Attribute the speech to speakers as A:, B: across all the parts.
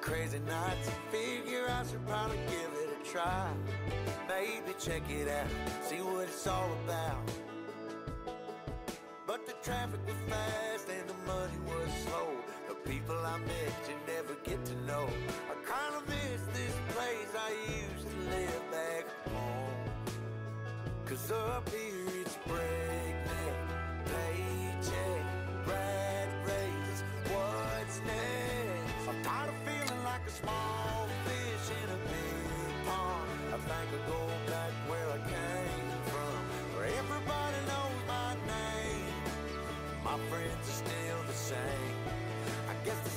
A: crazy nights. Figure I should probably give it a try. Maybe check it out, see what it's all about. But the traffic was fast and the money was slow. The people I met you never get to know. I kinda miss this place I used to live back home. Cause up here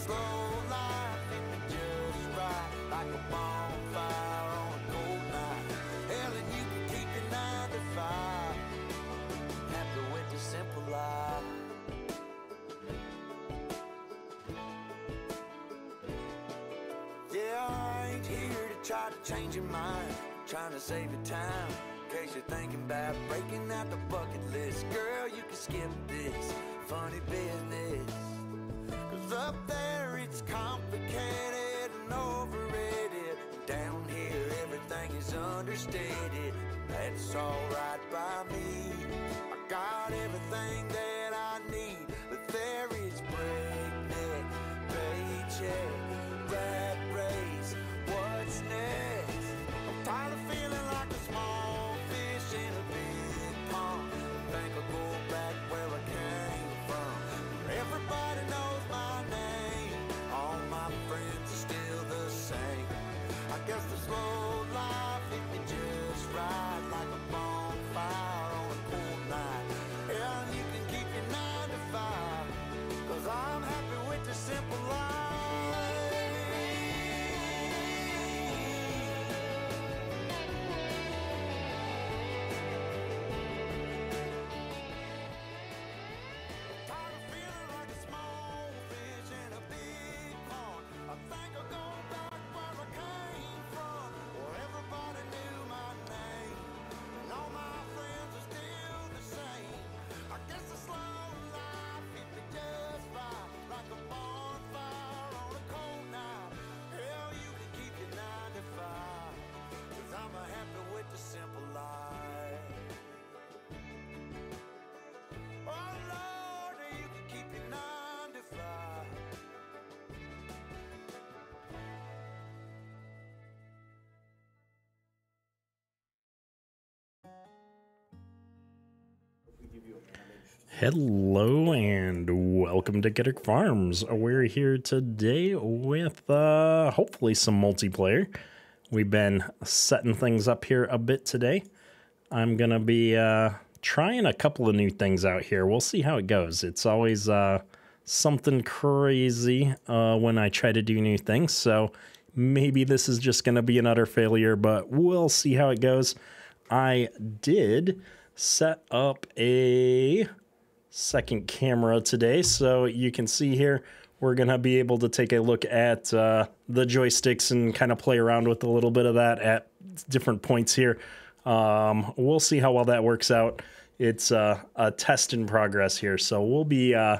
A: slow life me just right, like a bonfire on night. And you can keep your nine to five. Simple life. Yeah, I ain't here to try to change your mind. Trying to save your time. In case you're thinking about breaking out the bucket list. Girl, you can skip this funny business. Cause up there it's complicated and overrated. Down here everything is understated. That's alright by me. I got everything that I need. But there is breakneck, paycheck, rat race. What's next?
B: Hello and welcome to Kederk Farms. We're here today with uh, hopefully some multiplayer. We've been setting things up here a bit today. I'm gonna be uh, trying a couple of new things out here. We'll see how it goes. It's always uh, something crazy uh, when I try to do new things. So maybe this is just gonna be an utter failure, but we'll see how it goes. I did set up a second camera today. So you can see here, we're going to be able to take a look at uh, the joysticks and kind of play around with a little bit of that at different points here. Um, we'll see how well that works out. It's uh, a test in progress here. So we'll be uh,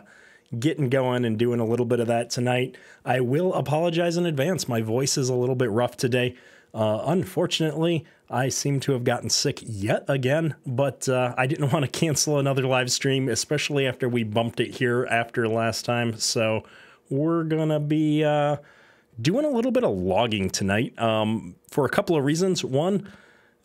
B: getting going and doing a little bit of that tonight. I will apologize in advance. My voice is a little bit rough today. Uh, unfortunately, I seem to have gotten sick yet again, but uh, I didn't want to cancel another live stream, especially after we bumped it here after last time. So we're going to be uh, doing a little bit of logging tonight um, for a couple of reasons. One,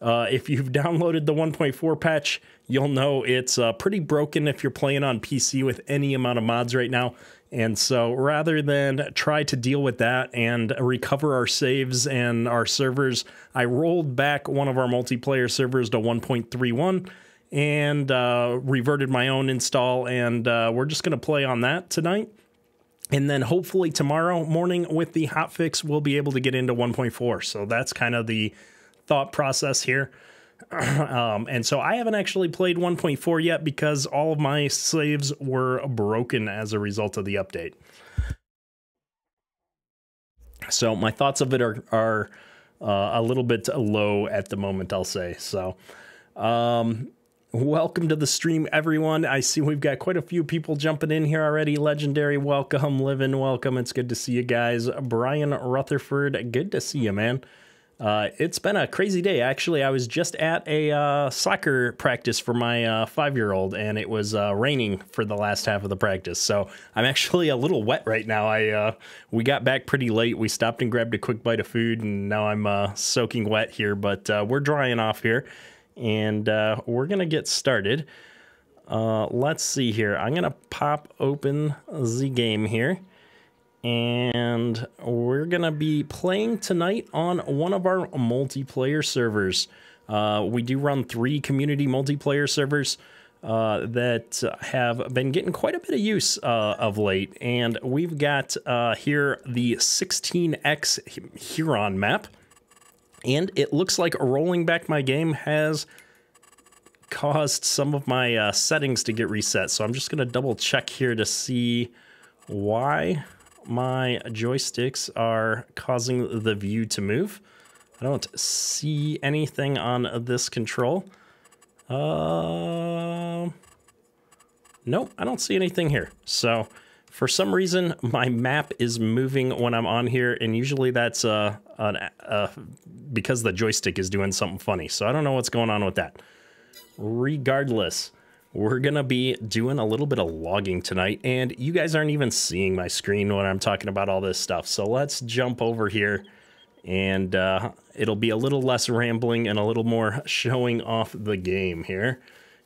B: uh, if you've downloaded the 1.4 patch, you'll know it's uh, pretty broken if you're playing on PC with any amount of mods right now. And so rather than try to deal with that and recover our saves and our servers, I rolled back one of our multiplayer servers to 1.31 and uh, reverted my own install. And uh, we're just going to play on that tonight. And then hopefully tomorrow morning with the hotfix, we'll be able to get into 1.4. So that's kind of the thought process here. um, and so I haven't actually played 1.4 yet because all of my saves were broken as a result of the update. So my thoughts of it are are uh, a little bit low at the moment, I'll say. So um, Welcome to the stream, everyone. I see we've got quite a few people jumping in here already. Legendary, welcome. Living, welcome. It's good to see you guys. Brian Rutherford, good to see you, man. Uh, it's been a crazy day. Actually, I was just at a uh, soccer practice for my uh, five year old, and it was uh, raining for the last half of the practice. So I'm actually a little wet right now. I uh, we got back pretty late. We stopped and grabbed a quick bite of food, and now I'm uh, soaking wet here. But we're drying off here and we're going to get started. Let's see here. I'm going to pop open the game here. And we're to be playing tonight on one of our multiplayer servers. Uh, we do run three community multiplayer servers uh, that have been getting quite a bit of use uh, of late. And we've got uh, here the 16X Huron map. And it looks like rolling back my game has caused some of my uh, settings to get reset. So I'm just to double check here to see why my joysticks are causing the view to move. I don't see anything on this control. Uh, nope, I don't see anything here. So for some reason, my map is moving when I'm on here, and usually that's uh, an, uh, because the joystick is doing something funny. So I don't know what's going on with that. Regardless, we're to be doing a little bit of logging tonight, and you guys aren't even seeing my screen when I'm talking about all this stuff. So let's jump over here, and uh, it'll be a little less rambling and a little more showing off the game here.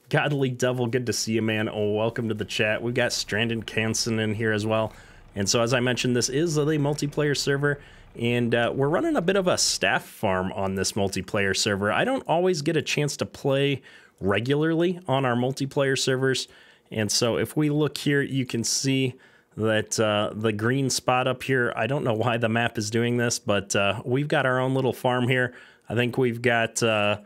B: Godly Devil, good to see you, man. Oh, welcome to the chat. We've got Strandon Canson in here as well. And so, as I mentioned, this is the multiplayer server, and uh, we're running a bit of a staff farm on this multiplayer server. I don't always get a chance to play regularly on our multiplayer servers. And so, if we look here, you can see that uh, the green spot up here, I don't know why the map is doing this, but uh, we've got our own little farm here. I think we've got uh,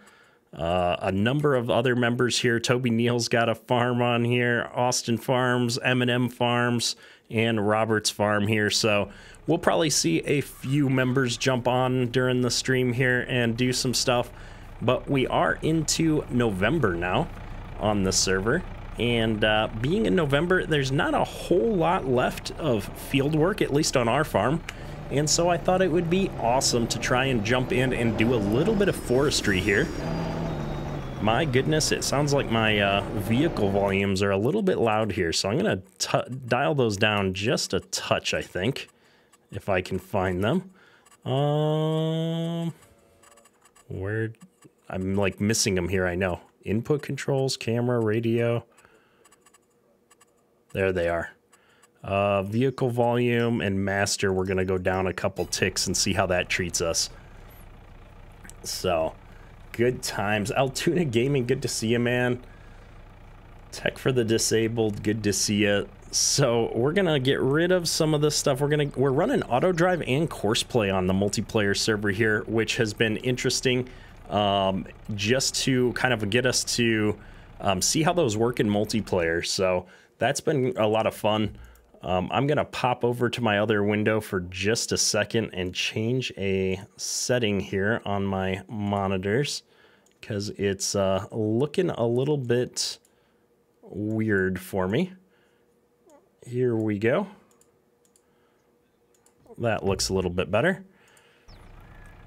B: uh, a number of other members here. Toby Neal's got a farm on here, Austin Farms, M&M Farms, and Roberts Farm here. So we'll probably see a few members jump on during the stream here and do some stuff. But we are into November now on the server. And uh, being in November, there's not a whole lot left of field work, at least on our farm. And so I thought it would be awesome to try and jump in and do a little bit of forestry here. My goodness, it sounds like my uh, vehicle volumes are a little bit loud here, so I'm going to dial those down just a touch, I think, if I can find them. Um, where I'm like missing them here, I know. Input controls, camera, radio. There they are. Uh, vehicle volume and master, we're going to go down a couple ticks and see how that treats us. So, Good times. Altoona Gaming, good to see you, man. Tech for the Disabled, good to see you. So we're gonna get rid of some of this stuff. We're gonna we're running auto drive and course play on the multiplayer server here, which has been interesting. Um, just to kind of get us to um, see how those work in multiplayer. So that's been a lot of fun. Um, I'm going to pop over to my other window for just a second and change a setting here on my monitors because it's uh, looking a little bit weird for me. Here we go. That looks a little bit better.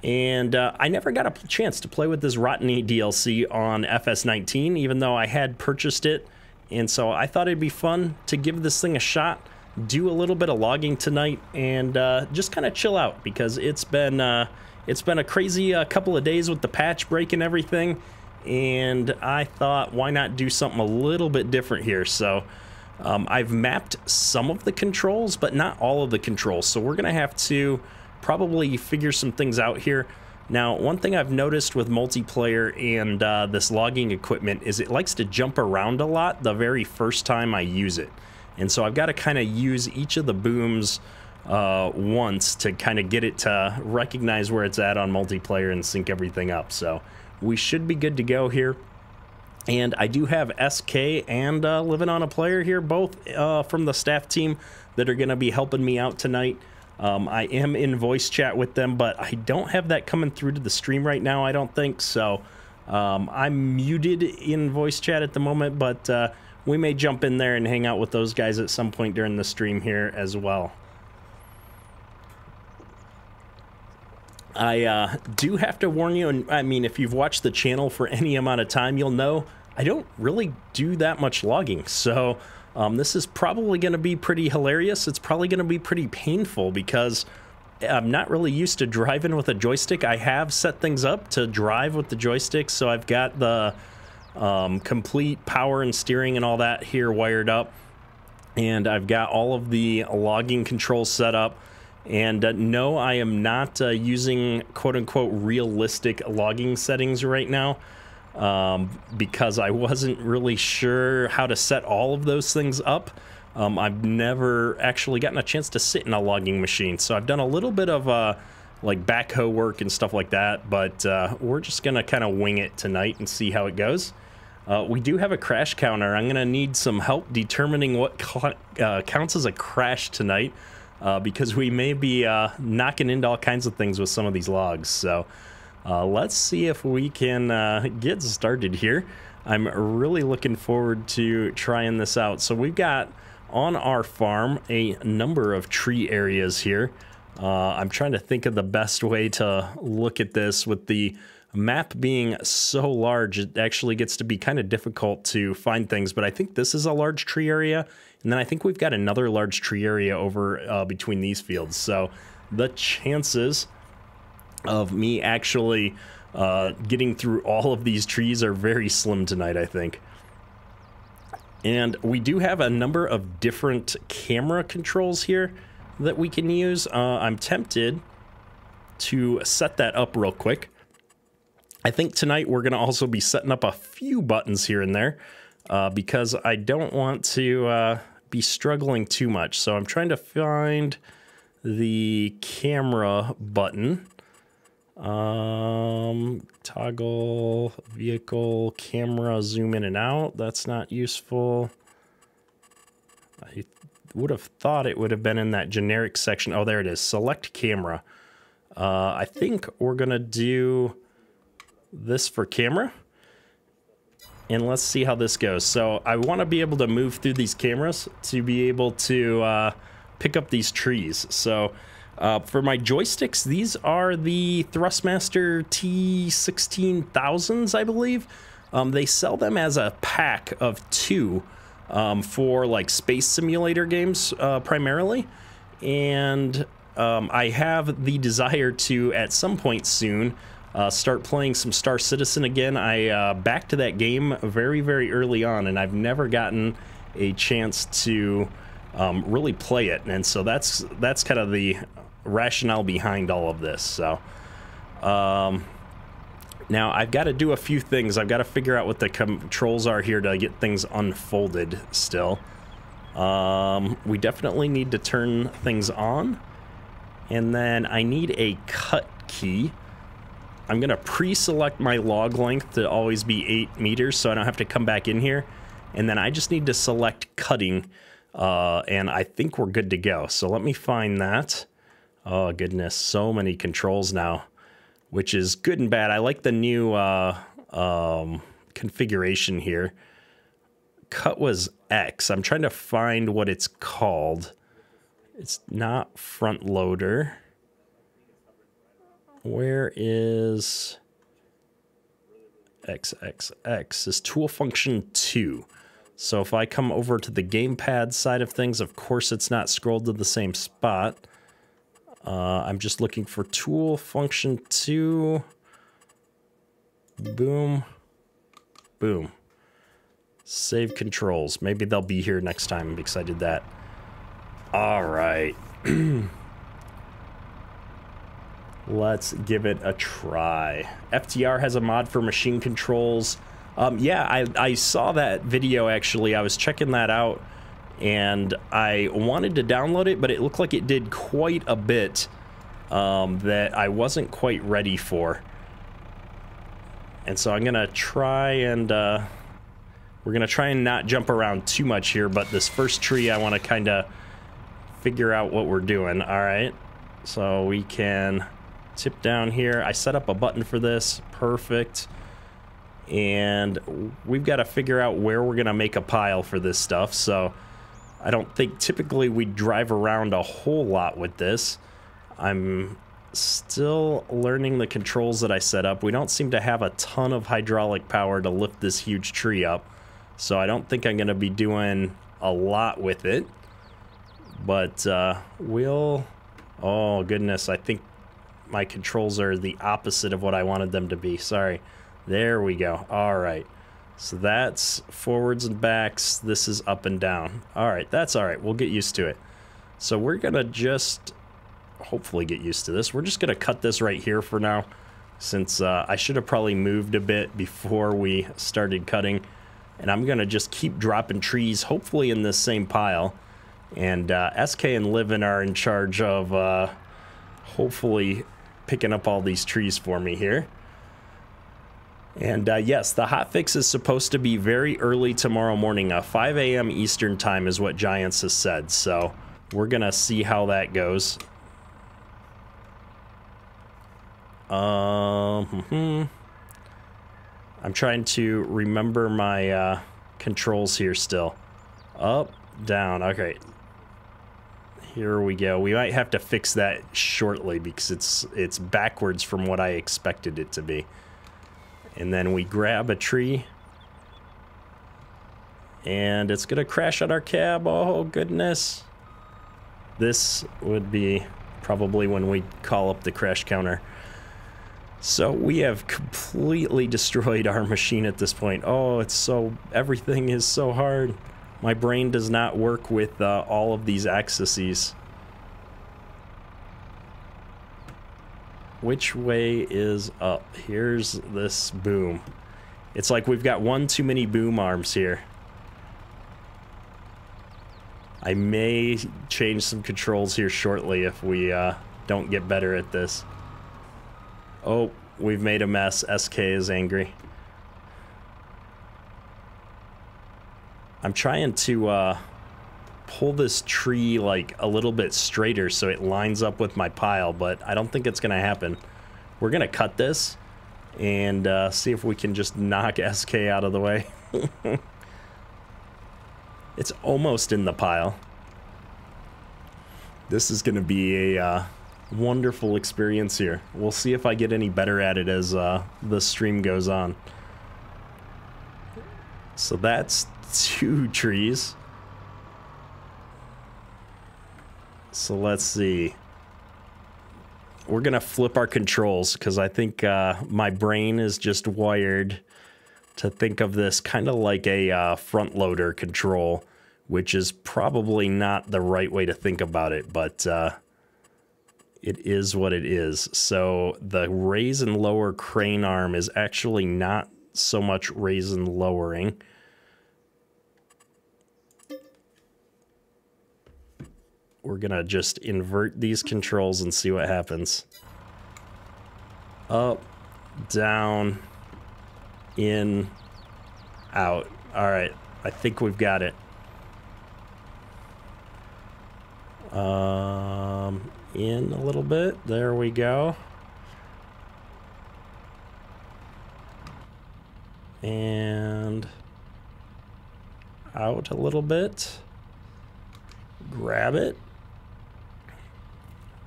B: And uh, I never got a chance to play with this Rottne DLC on FS19, even though I had purchased it. And so I thought it'd be fun to give this thing a shot do a little bit of logging tonight and uh, just kind of chill out because it's been uh, it's been a crazy uh, couple of days with the patch break and everything. And I thought why not do something a little bit different here? So um, I've mapped some of the controls but not all of the controls. So we're gonna have to probably figure some things out here now one thing I've noticed with multiplayer and uh, this logging equipment is it likes to jump around a lot the very first time I use it and so I've got to kind of use each of the booms uh, once to kind of get it to recognize where it's at on multiplayer and sync everything up. So we should be good to go here. And I do have SK and uh, Living on a Player here, both uh, from the staff team that are going to be helping me out tonight. Um, I am in voice chat with them, but I don't have that coming through to the stream right now, I don't think. So Um, I'm muted in voice chat at the moment, but uh, we may jump in there and hang out with those guys at some point during the stream here as well. I uh, do have to warn you, and I mean, if you've watched the channel for any amount of time, you'll know I don't really do that much logging. So um, this is probably going to be pretty hilarious. It's probably going to be pretty painful because I'm not really used to driving with a joystick. I have set things up to drive with the joystick, so I've got the um, complete power and steering and all that here wired up. And I've got all of the logging controls set up. And uh, no, I am not uh, using quote unquote realistic logging settings right now um, because I wasn't really sure how to set all of those things up. Um, I've never actually gotten a chance to sit in a logging machine, so I've done a little bit of uh, like backhoe work and stuff like that, but uh, we're just gonna kind of wing it tonight and see how it goes. Uh, we do have a crash counter. I'm gonna need some help determining what uh, counts as a crash tonight uh, because we may be uh, knocking into all kinds of things with some of these logs. So uh, let's see if we can uh, get started here. I'm really looking forward to trying this out. So we've got on our farm a number of tree areas here. Uh, I'm trying to think of the best way to look at this with the map being so large it actually gets to be kind of difficult to find things but I think this is a large tree area and then I think we've got another large tree area over uh, between these fields so the chances of me actually uh, getting through all of these trees are very slim tonight, I think. And we do have a number of different camera controls here that we can use. Uh, I'm tempted to set that up real quick. I think tonight we're going to also be setting up a few buttons here and there uh, because I don't want to uh, be struggling too much. So I'm trying to find the camera button. Um, toggle vehicle camera zoom in and out. That's not useful. I would have thought it would have been in that generic section. Oh, there it is. Select camera. Uh, I think we're going to do this for camera. And let's see how this goes. So I want to be able to move through these cameras to be able to uh, pick up these trees. So uh, for my joysticks, these are the Thrustmaster T16000s, I believe. Um, they sell them as a pack of two um, for like space simulator games uh, primarily. And um, I have the desire to, at some point soon, uh, start playing some Star Citizen again. I uh, backed that game very, very early on, and I've never gotten a chance to um, really play it. And so that's that's kind of the rationale behind all of this. So, um, now I've got to do a few things. I've got to figure out what the controls are here to get things unfolded still. Um, we definitely need to turn things on. And then I need a cut key. I'm going to pre-select my log length to always be 8 meters so I don't have to come back in here. And then I just need to select cutting. Uh, and I think we're good to go. So let me find that. Oh, goodness. So many controls now, which is good and bad. I like the new uh, um, configuration here. Cut was X. I'm trying to find what it's called. It's not front loader. Where is XXX? Is tool function 2. So if I come over to the gamepad side of things, of course it's not scrolled to the same spot. Uh, I'm just looking for tool function two. Boom. Boom. Save controls. Maybe they'll be here next time because I did that. All right. Let's give it a try. FTR has a mod for machine controls. Um, yeah, I, I saw that video actually. I was checking that out and I wanted to download it, but it looked like it did quite a bit um, that I wasn't quite ready for. And so I'm gonna try and uh, we're gonna try and not jump around too much here, but this first tree I want to kind of figure out what we're doing. All right, so we can tip down here. I set up a button for this. Perfect. and we've got to figure out where we're to make a pile for this stuff. So I don't think typically we drive around a whole lot with this. I'm still learning the controls that I set up. We don't seem to have a ton of hydraulic power to lift this huge tree up. So I don't think I'm going to be doing a lot with it. But uh, we'll... Oh, goodness. I think my controls are the opposite of what I wanted them to be. Sorry. There we go. All right. So that's forwards and backs. This is up and down. All right. That's all right. We'll get used to it. So we're going to just hopefully get used to this. We're just going to cut this right here for now since uh, I should have probably moved a bit before we started cutting. And I'm going to just keep dropping trees, hopefully in this same pile. And uh, SK and Livin are in charge of uh, hopefully picking up all these trees for me here. And uh, yes, the hot fix is supposed to be very early tomorrow morning. Uh, 5 a.m. Eastern time is what Giants has said. So we're going to see how that goes. Um, hmm. I'm trying to remember my uh, controls here still. Up, down. Okay. Here we go. We might have to fix that shortly because it's it's backwards from what I expected it to be. And then we grab a tree. And it's going to crash on our cab. Oh, goodness. This would be probably when we call up the crash counter. So we have completely destroyed our machine at this point. Oh, it's so, everything is so hard. My brain does not work with uh, all of these axes. Which way is up? Here's this boom. It's like we've got one too many boom arms here. I may change some controls here shortly if we uh, don't get better at this. Oh, we've made a mess. SK is angry. I'm trying to uh, pull this tree like a little bit straighter so it lines up with my pile, but I don't think it's going to happen. We're going to cut this and uh, see if we can just knock SK out of the way. it's almost in the pile. This is going to be a uh, wonderful experience here. We'll see if I get any better at it as uh, the stream goes on. So that's two trees. So let's see. We're going to flip our controls because I think uh, my brain is just wired to think of this kind of like a uh, front loader control, which is probably not the right way to think about it, but uh, it is what it is. So the raise and lower crane arm is actually not so much raise and lowering. We're going to just invert these controls and see what happens. Up, down, in, out. All right, I think we've got it. Um, in a little bit. There we go. And out a little bit. Grab it.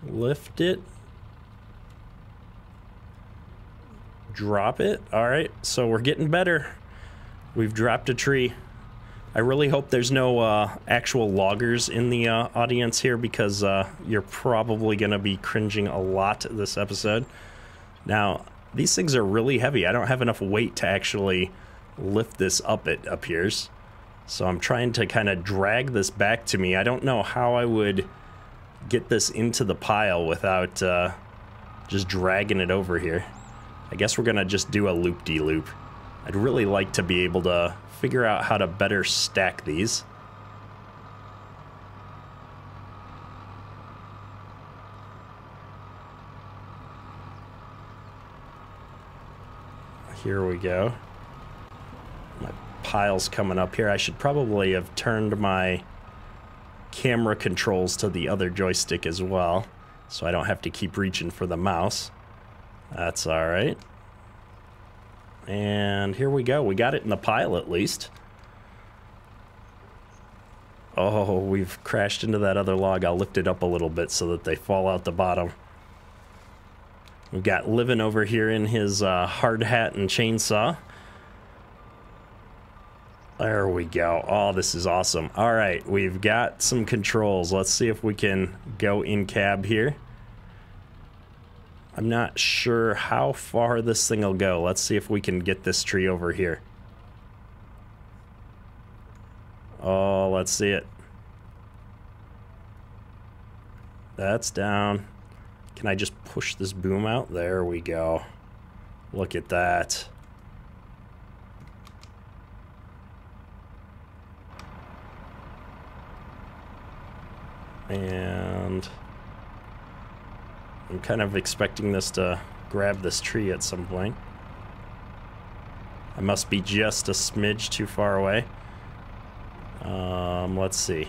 B: Lift it. Drop it. All right, so we're getting better. We've dropped a tree. I really hope there's no uh, actual loggers in the uh, audience here because uh, you're probably going to be cringing a lot this episode. Now, these things are really heavy. I don't have enough weight to actually lift this up, it appears. So I'm trying to kind of drag this back to me. I don't know how I would get this into the pile without uh, just dragging it over here. I guess we're going to just do a loop-de-loop. -loop. I'd really like to be able to figure out how to better stack these. Here we go. My pile's coming up here. I should probably have turned my camera controls to the other joystick as well, so I don't have to keep reaching for the mouse. That's alright. And here we go. We got it in the pile at least. Oh, we've crashed into that other log. I'll lift it up a little bit so that they fall out the bottom. We've got Living over here in his uh, hard hat and chainsaw. There we go. Oh, this is awesome. All right, we've got some controls. Let's see if we can go in cab here. I'm not sure how far this thing will go. Let's see if we can get this tree over here. Oh, let's see it. That's down. Can I just push this boom out? There we go. Look at that. And I'm kind of expecting this to grab this tree at some point. I must be just a smidge too far away. Um, let's see.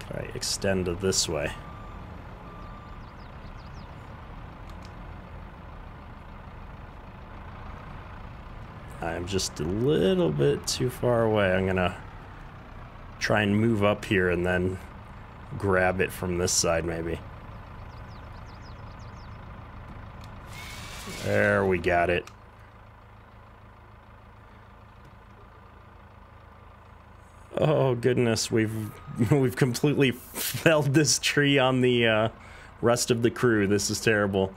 B: Can I extend this way? I'm just a little bit too far away. I'm gonna try and move up here and then grab it from this side maybe. There we got it. Oh goodness, we've we've completely felled this tree on the uh, rest of the crew. This is terrible.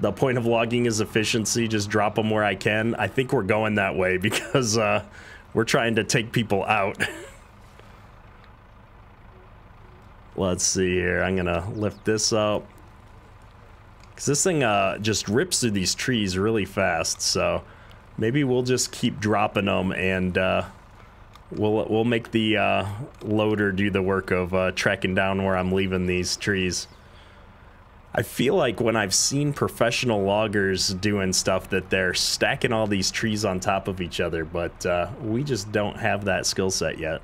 B: The point of logging is efficiency. Just drop them where I can. I think we're going that way because uh, we're trying to take people out. Let's see here. I'm gonna lift this up. Cause this thing uh, just rips through these trees really fast. So maybe we'll just keep dropping them and uh, we'll we'll make the uh, loader do the work of uh, tracking down where I'm leaving these trees. I feel like when I've seen professional loggers doing stuff that they're stacking all these trees on top of each other, but uh, we just don't have that skill set yet.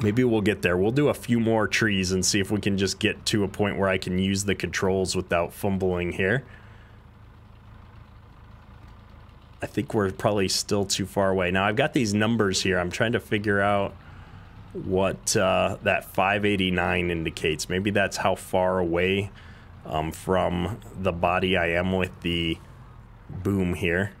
B: Maybe we'll get there. We'll do a few more trees and see if we can just get to a point where I can use the controls without fumbling here. I think we're probably still too far away. Now, I've got these numbers here. I'm trying to figure out what uh, that 589 indicates. Maybe that's how far away um, from the body I am with the boom here.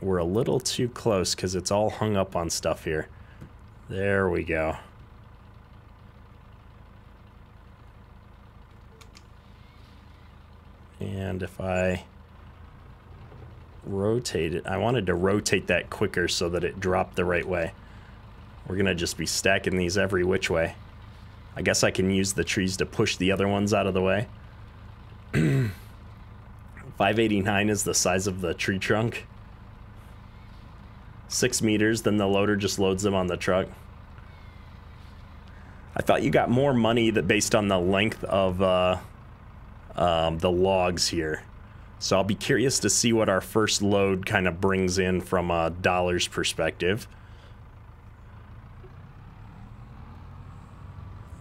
B: We're a little too close because it's all hung up on stuff here. There we go. And if I rotate it, I wanted to rotate that quicker so that it dropped the right way. We're going to just be stacking these every which way. I guess I can use the trees to push the other ones out of the way. 589 is the size of the tree trunk. Six meters, then the loader just loads them on the truck. I thought you got more money that based on the length of uh, um, the logs here. So I'll be curious to see what our first load kind of brings in from a dollar's perspective.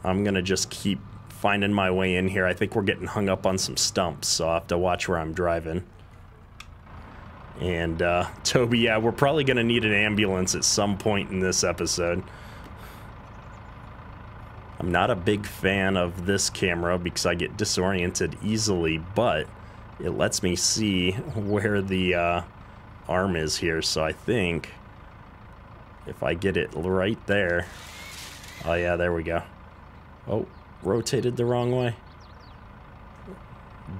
B: I'm going to just keep finding my way in here. I think we're getting hung up on some stumps, so I'll have to watch where I'm driving. And, uh, Toby, yeah, we're probably going to need an ambulance at some point in this episode. I'm not a big fan of this camera because I get disoriented easily, but it lets me see where the uh, arm is here. So I think if I get it right there, oh yeah, there we go. Oh, rotated the wrong way.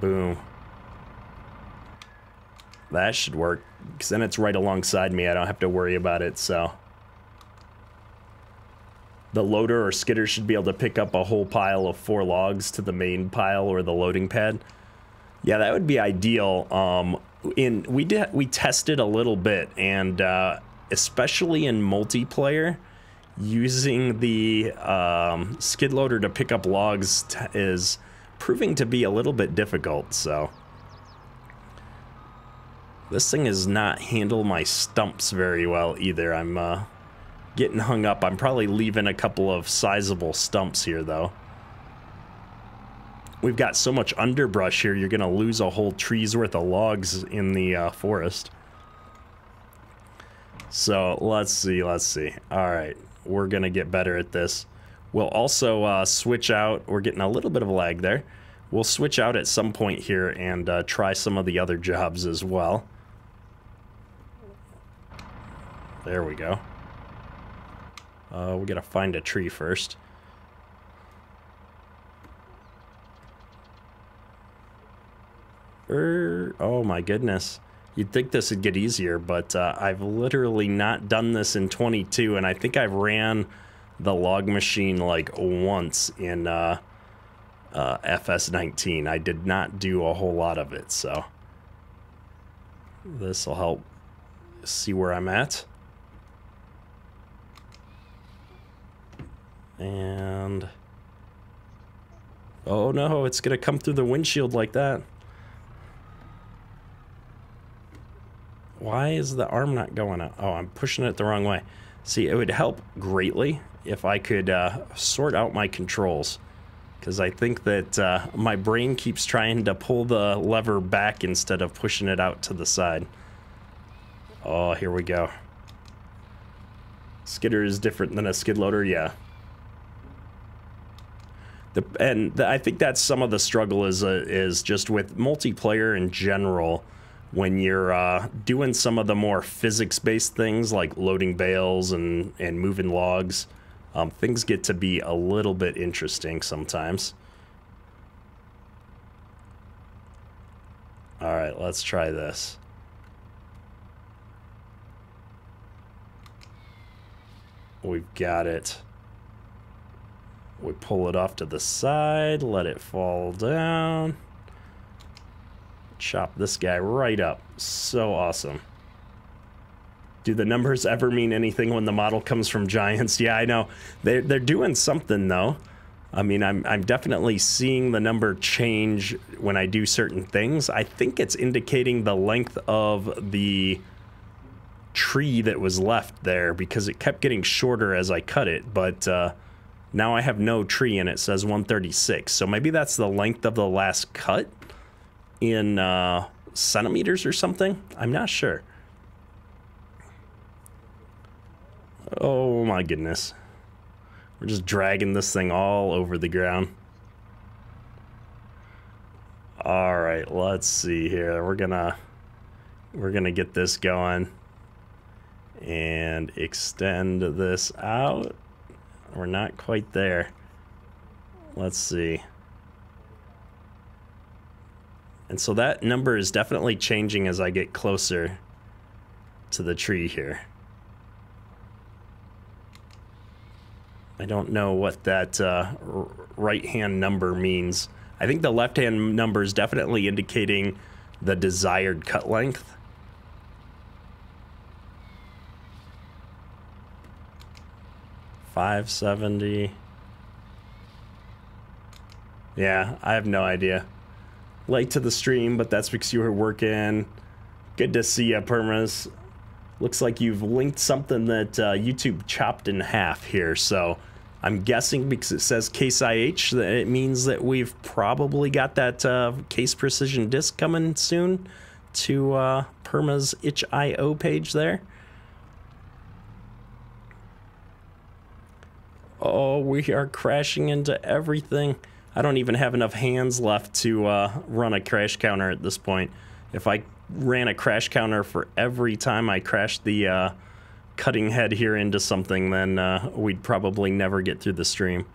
B: Boom. That should work, because then it's right alongside me. I don't have to worry about it, so... The loader or skidder should be able to pick up a whole pile of four logs to the main pile or the loading pad. Yeah, that would be ideal. Um, in we did we tested a little bit, and uh, especially in multiplayer, using the um, skid loader to pick up logs is proving to be a little bit difficult, so... This thing has not handled my stumps very well either. I'm uh, getting hung up. I'm probably leaving a couple of sizable stumps here, though. We've got so much underbrush here, you're going to lose a whole tree's worth of logs in the uh, forest. So, let's see, let's see. All right, we're going to get better at this. We'll also uh, switch out. We're getting a little bit of a lag there. We'll switch out at some point here and uh, try some of the other jobs as well. There we go. Uh, we gotta find a tree first. Er, oh my goodness. You'd think this would get easier, but uh, I've literally not done this in 22, and I think I've ran the log machine like once in uh, uh, FS19. I did not do a whole lot of it, so this will help see where I'm at. And oh no, it's gonna come through the windshield like that. Why is the arm not going up? Oh, I'm pushing it the wrong way. See, it would help greatly if I could uh, sort out my controls. Because I think that uh, my brain keeps trying to pull the lever back instead of pushing it out to the side. Oh, here we go. Skidder is different than a skid loader, yeah. The, and the, I think that's some of the struggle is uh, is just with multiplayer in general. When you're uh, doing some of the more physics-based things like loading bales and and moving logs, um, things get to be a little bit interesting sometimes. All right, let's try this. We've got it. We pull it off to the side, let it fall down. Chop this guy right up. So awesome. Do the numbers ever mean anything when the model comes from Giants? Yeah, I know. They're, they're doing something, though. I mean, I'm, I'm definitely seeing the number change when I do certain things. I think it's indicating the length of the tree that was left there because it kept getting shorter as I cut it, but uh, now I have no tree and it says 136. So maybe that's the length of the last cut in uh, centimeters or something. I'm not sure. Oh my goodness. We're just dragging this thing all over the ground. All right, let's see here. We're gonna we're gonna get this going and extend this out. We're not quite there. Let's see. And so that number is definitely changing as I get closer to the tree here. I don't know what that uh, right hand number means. I think the left hand number is definitely indicating the desired cut length. Five seventy. Yeah, I have no idea. Late to the stream, but that's because you were working. Good to see you, Permas. Looks like you've linked something that uh, YouTube chopped in half here, so I'm guessing because it says Case IH that it means that we've probably got that uh, Case Precision disc coming soon to uh, Perma's itch.io page there. Oh, we are crashing into everything. I don't even have enough hands left to uh, run a crash counter at this point. If I ran a crash counter for every time I crashed the uh, cutting head here into something, then uh, we'd probably never get through the stream.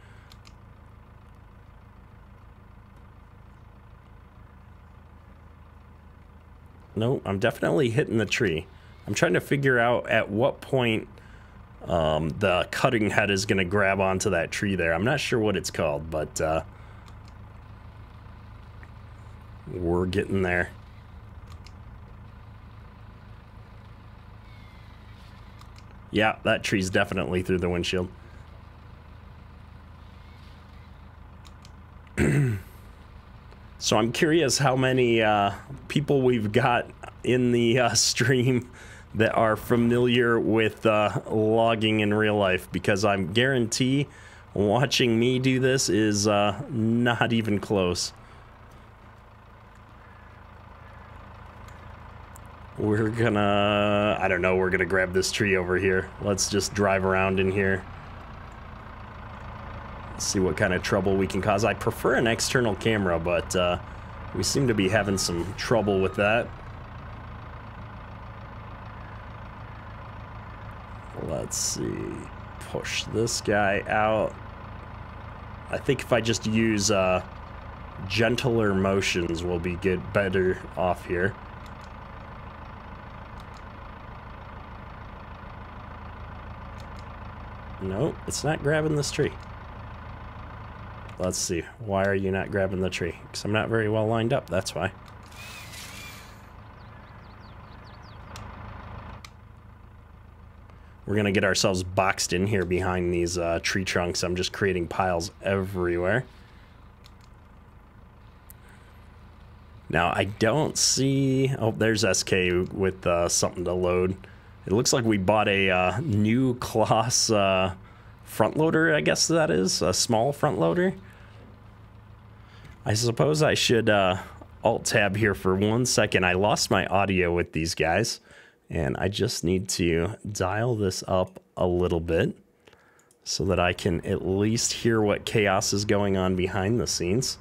B: No, I'm definitely hitting the tree. I'm trying to figure out at what point um, the cutting head is going to grab onto that tree there. I'm not sure what it's called, but uh, we're getting there. Yeah, that tree's definitely through the windshield. so I'm curious how many uh, people we've got in the uh, stream that are familiar with uh, logging in real life because I'm guarantee watching me do this is uh, not even close. We're gonna, I don't know, we're gonna grab this tree over here. Let's just drive around in here. See what kind of trouble we can cause. I prefer an external camera, but uh, we seem to be having some trouble with that. Let's see. Push this guy out. I think if I just use uh, gentler motions, we'll be get better off here. Nope, it's not grabbing this tree. Let's see. Why are you not grabbing the tree? Because I'm not very well lined up, that's why. We're going to get ourselves boxed in here behind these uh, tree trunks. I'm just creating piles everywhere. Now, I don't see... Oh, there's SK with uh, something to load. It looks like we bought a uh, new Claas uh, front loader, I guess that is. A small front loader. I suppose I should uh, alt-tab here for one second. I lost my audio with these guys. And I just need to dial this up a little bit so that I can at least hear what chaos is going on behind the scenes.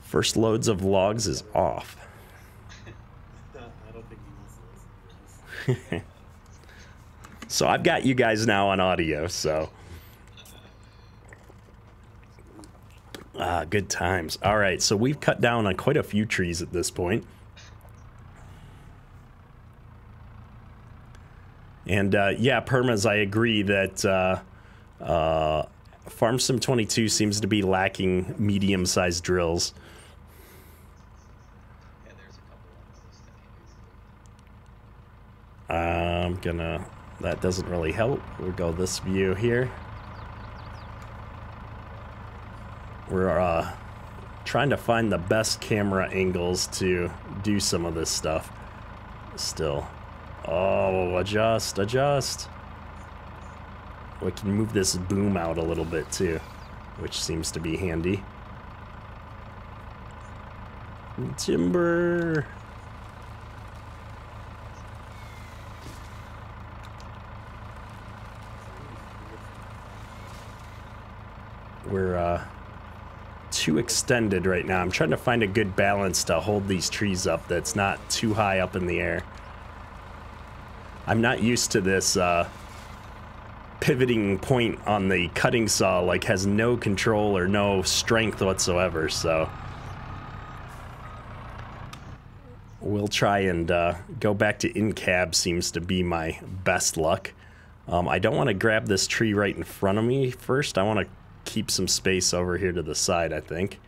B: First loads of logs is off. so I've got you guys now on audio, so. Ah, good times. All right, so we've cut down on quite a few trees at this point. And uh, yeah, Permas, I agree that uh, uh, Farm Sim 22 seems to be lacking medium sized drills. I'm gonna, that doesn't really help. We'll go this view here. We're uh, trying to find the best camera angles to do some of this stuff still. Oh, adjust, adjust. We can move this boom out a little bit too, which seems to be handy. Timber. We're uh, too extended right now. I'm trying to find a good balance to hold these trees up that's not too high up in the air. I'm not used to this uh, pivoting point on the cutting saw, like has no control or no strength whatsoever, so... We'll try and uh, go back to in cab seems to be my best luck. Um, I don't want to grab this tree right in front of me first. I want to keep some space over here to the side, I think.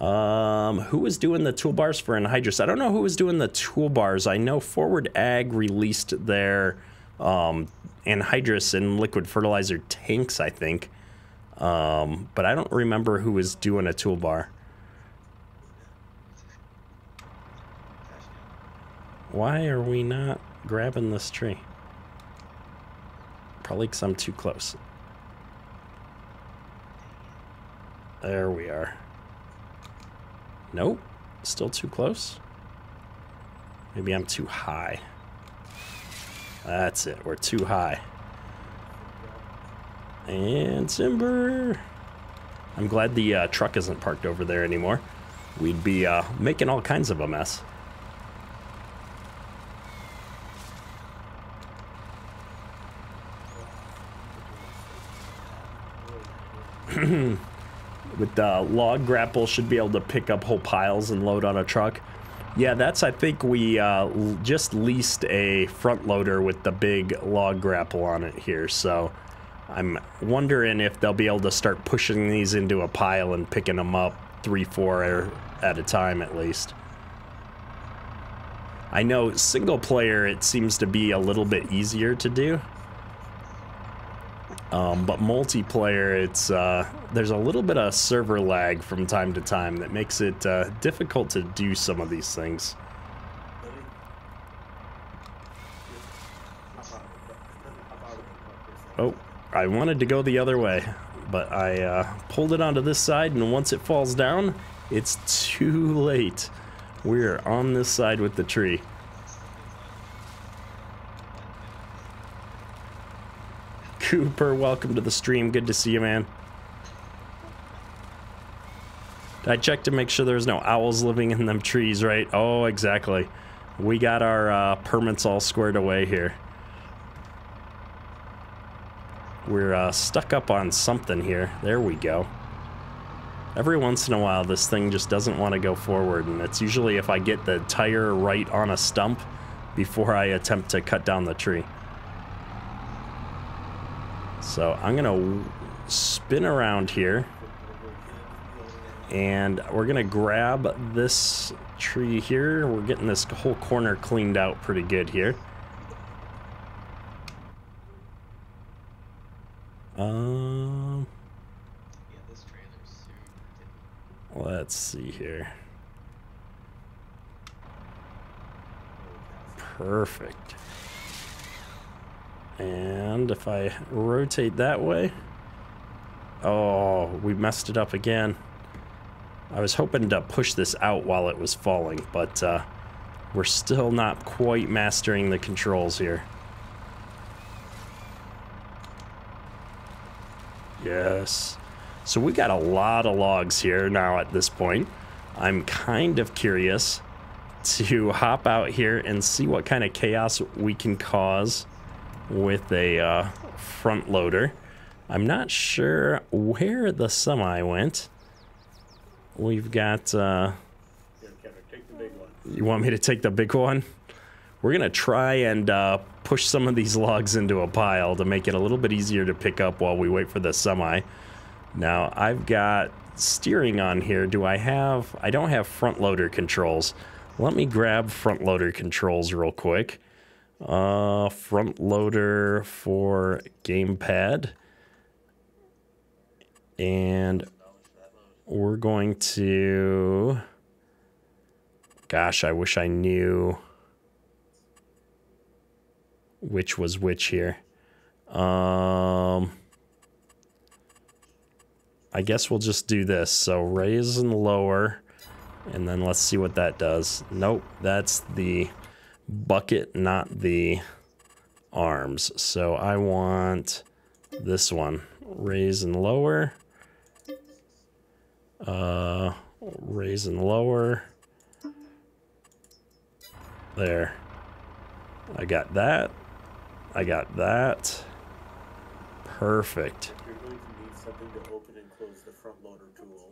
B: Um, who was doing the toolbars for Anhydrous? I don't know who was doing the toolbars. I know Forward Ag released their um, Anhydrous and liquid fertilizer tanks, I think. Um, but I don't remember who was doing a toolbar. Why are we not grabbing this tree? Probably because I'm too close. There we are. Nope. Still too close. Maybe I'm too high. That's it. We're too high. And timber. I'm glad the uh, truck isn't parked over there anymore. We'd be uh, making all kinds of a mess. with the log grapple should be able to pick up whole piles and load on a truck. Yeah, that's, I think we uh, just leased a front loader with the big log grapple on it here, so I'm wondering if they'll be able to start pushing these into a pile and picking them up three, four at a time at least. I know single player it seems to be a little bit easier to do. Um, but multiplayer, it's uh, there's a little bit of server lag from time to time that makes it uh, difficult to do some of these things. Oh, I wanted to go the other way, but I uh, pulled it onto this side, and once it falls down, it's too late. We're on this side with the tree. Cooper, welcome to the stream. Good to see you, man. I checked to make sure there's no owls living in them trees, right? Oh, exactly. We got our uh, permits all squared away here. We're uh, stuck up on something here. There we go. Every once in a while, this thing just doesn't want to go forward, and it's usually if I get the tire right on a stump before I attempt to cut down the tree. So I'm going to spin around here, and we're going to grab this tree here. We're getting this whole corner cleaned out pretty good here. Um, let's see here. Perfect. And if I rotate that way, oh, we messed it up again. I was hoping to push this out while it was falling, but uh, we're still not quite mastering the controls here. Yes. So we got a lot of logs here now at this point. I'm kind of curious to hop out here and see what kind of chaos we can cause with a uh, front loader. I'm not sure where the semi went. We've got... Uh, you want me to take the big one? We're going to try and uh, push some of these logs into a pile to make it a little bit easier to pick up while we wait for the semi. Now, I've got steering on here. Do I have... I don't have front loader controls. Let me grab front loader controls real quick. Uh, front loader for gamepad. And we're going to... Gosh, I wish I knew which was which here. Um, I guess we'll just do this. So raise and lower, and then let's see what that does. Nope, that's the bucket, not the arms. So I want this one. Raise and lower. Uh, raise and lower. There. I got that. I got that. Perfect.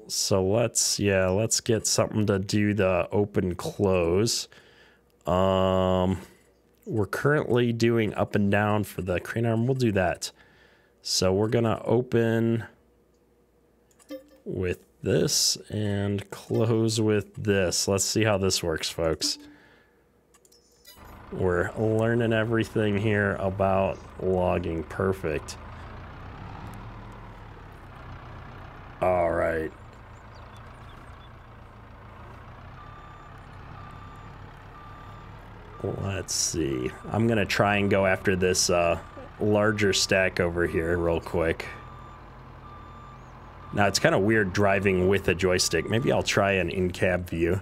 B: So let's, yeah, let's get something to do the open close. Um, we're currently doing up and down for the crane arm. We'll do that. So we're going to open with this and close with this. Let's see how this works, folks. We're learning everything here about logging. Perfect. All right. Let's see. I'm going to try and go after this uh, larger stack over here real quick. Now, it's kind of weird driving with a joystick. Maybe I'll try an in-cab view.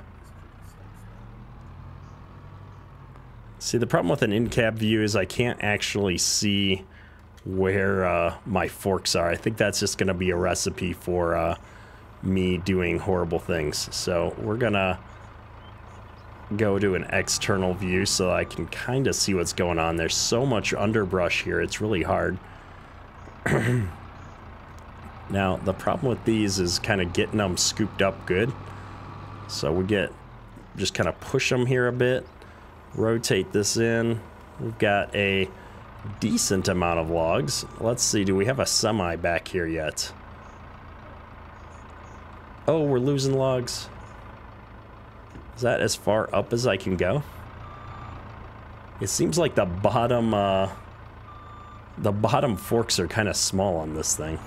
B: See, the problem with an in-cab view is I can't actually see where uh, my forks are. I think that's just going to be a recipe for uh, me doing horrible things. So we're going to go to an external view so I can kind of see what's going on. There's so much underbrush here, it's really hard. now, the problem with these is kind of getting them scooped up good. So we get, just kind of push them here a bit rotate this in. We've got a decent amount of logs. Let's see, do we have a semi back here yet? Oh, we're losing logs. Is that as far up as I can go? It seems like the bottom, uh, The bottom forks are kind of small on this thing.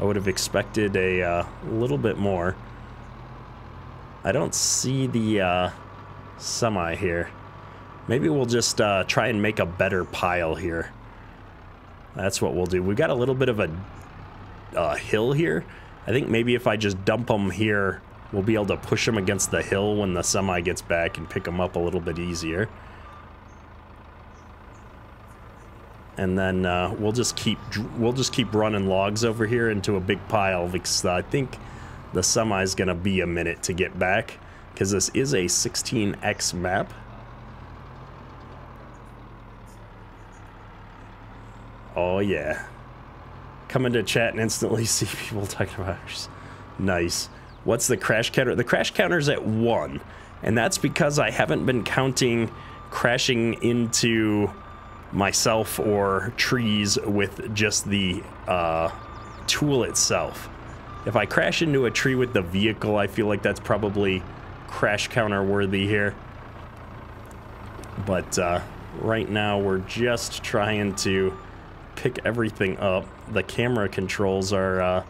B: I would have expected a uh, little bit more. I don't see the uh, semi here. Maybe we'll just uh, try and make a better pile here. That's what we'll do. We've got a little bit of a uh, hill here. I think maybe if I just dump them here, we'll be able to push them against the hill when the semi gets back and pick them up a little bit easier. And then uh, we'll just keep we'll just keep running logs over here into a big pile because I think the semi is gonna be a minute to get back because this is a 16x map. Oh yeah. Come into chat and instantly see people talking about. Nice. What's the crash counter? The crash counter's at one. And that's because I haven't been counting crashing into myself or trees with just the uh, tool itself. If I crash into a tree with the vehicle, I feel like that's probably crash counter worthy here. But uh, right now we're just trying to pick everything up. The camera controls are uh,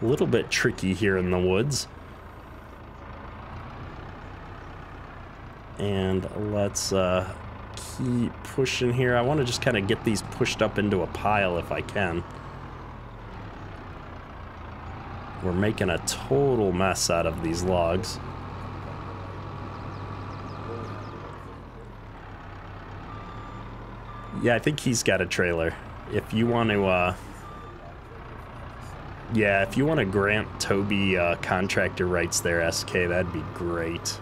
B: a little bit tricky here in the woods. And let's uh, keep pushing here. I want to just kind of get these pushed up into a pile if I can. We're making a total mess out of these logs. Yeah, I think he's got a trailer. If you want to, uh... Yeah, if you want to grant Toby uh, contractor rights there, SK, that'd be great.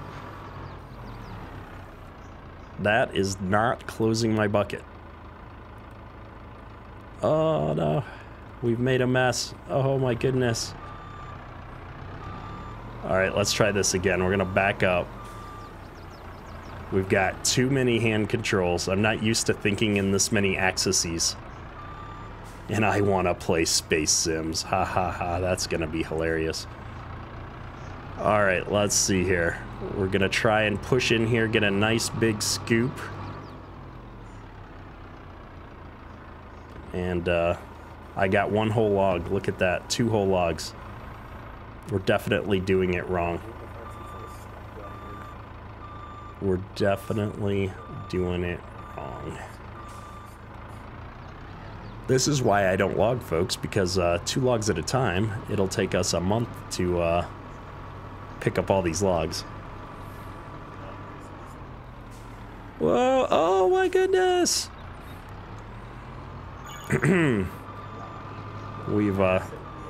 B: That is not closing my bucket. Oh, no. We've made a mess. Oh, my goodness. All right, let's try this again. We're to back up. We've got too many hand controls. I'm not used to thinking in this many axes. And I want to play Space Sims. Ha ha ha, that's to be hilarious. All right, let's see here. We're going to try and push in here, get a nice big scoop. And uh, I got one whole log. Look at that, two whole logs. We're definitely doing it wrong. We're definitely doing it wrong. This is why I don't log, folks, because uh, two logs at a time, it'll take us a month to uh, pick up all these logs. Whoa, oh my goodness! We've uh,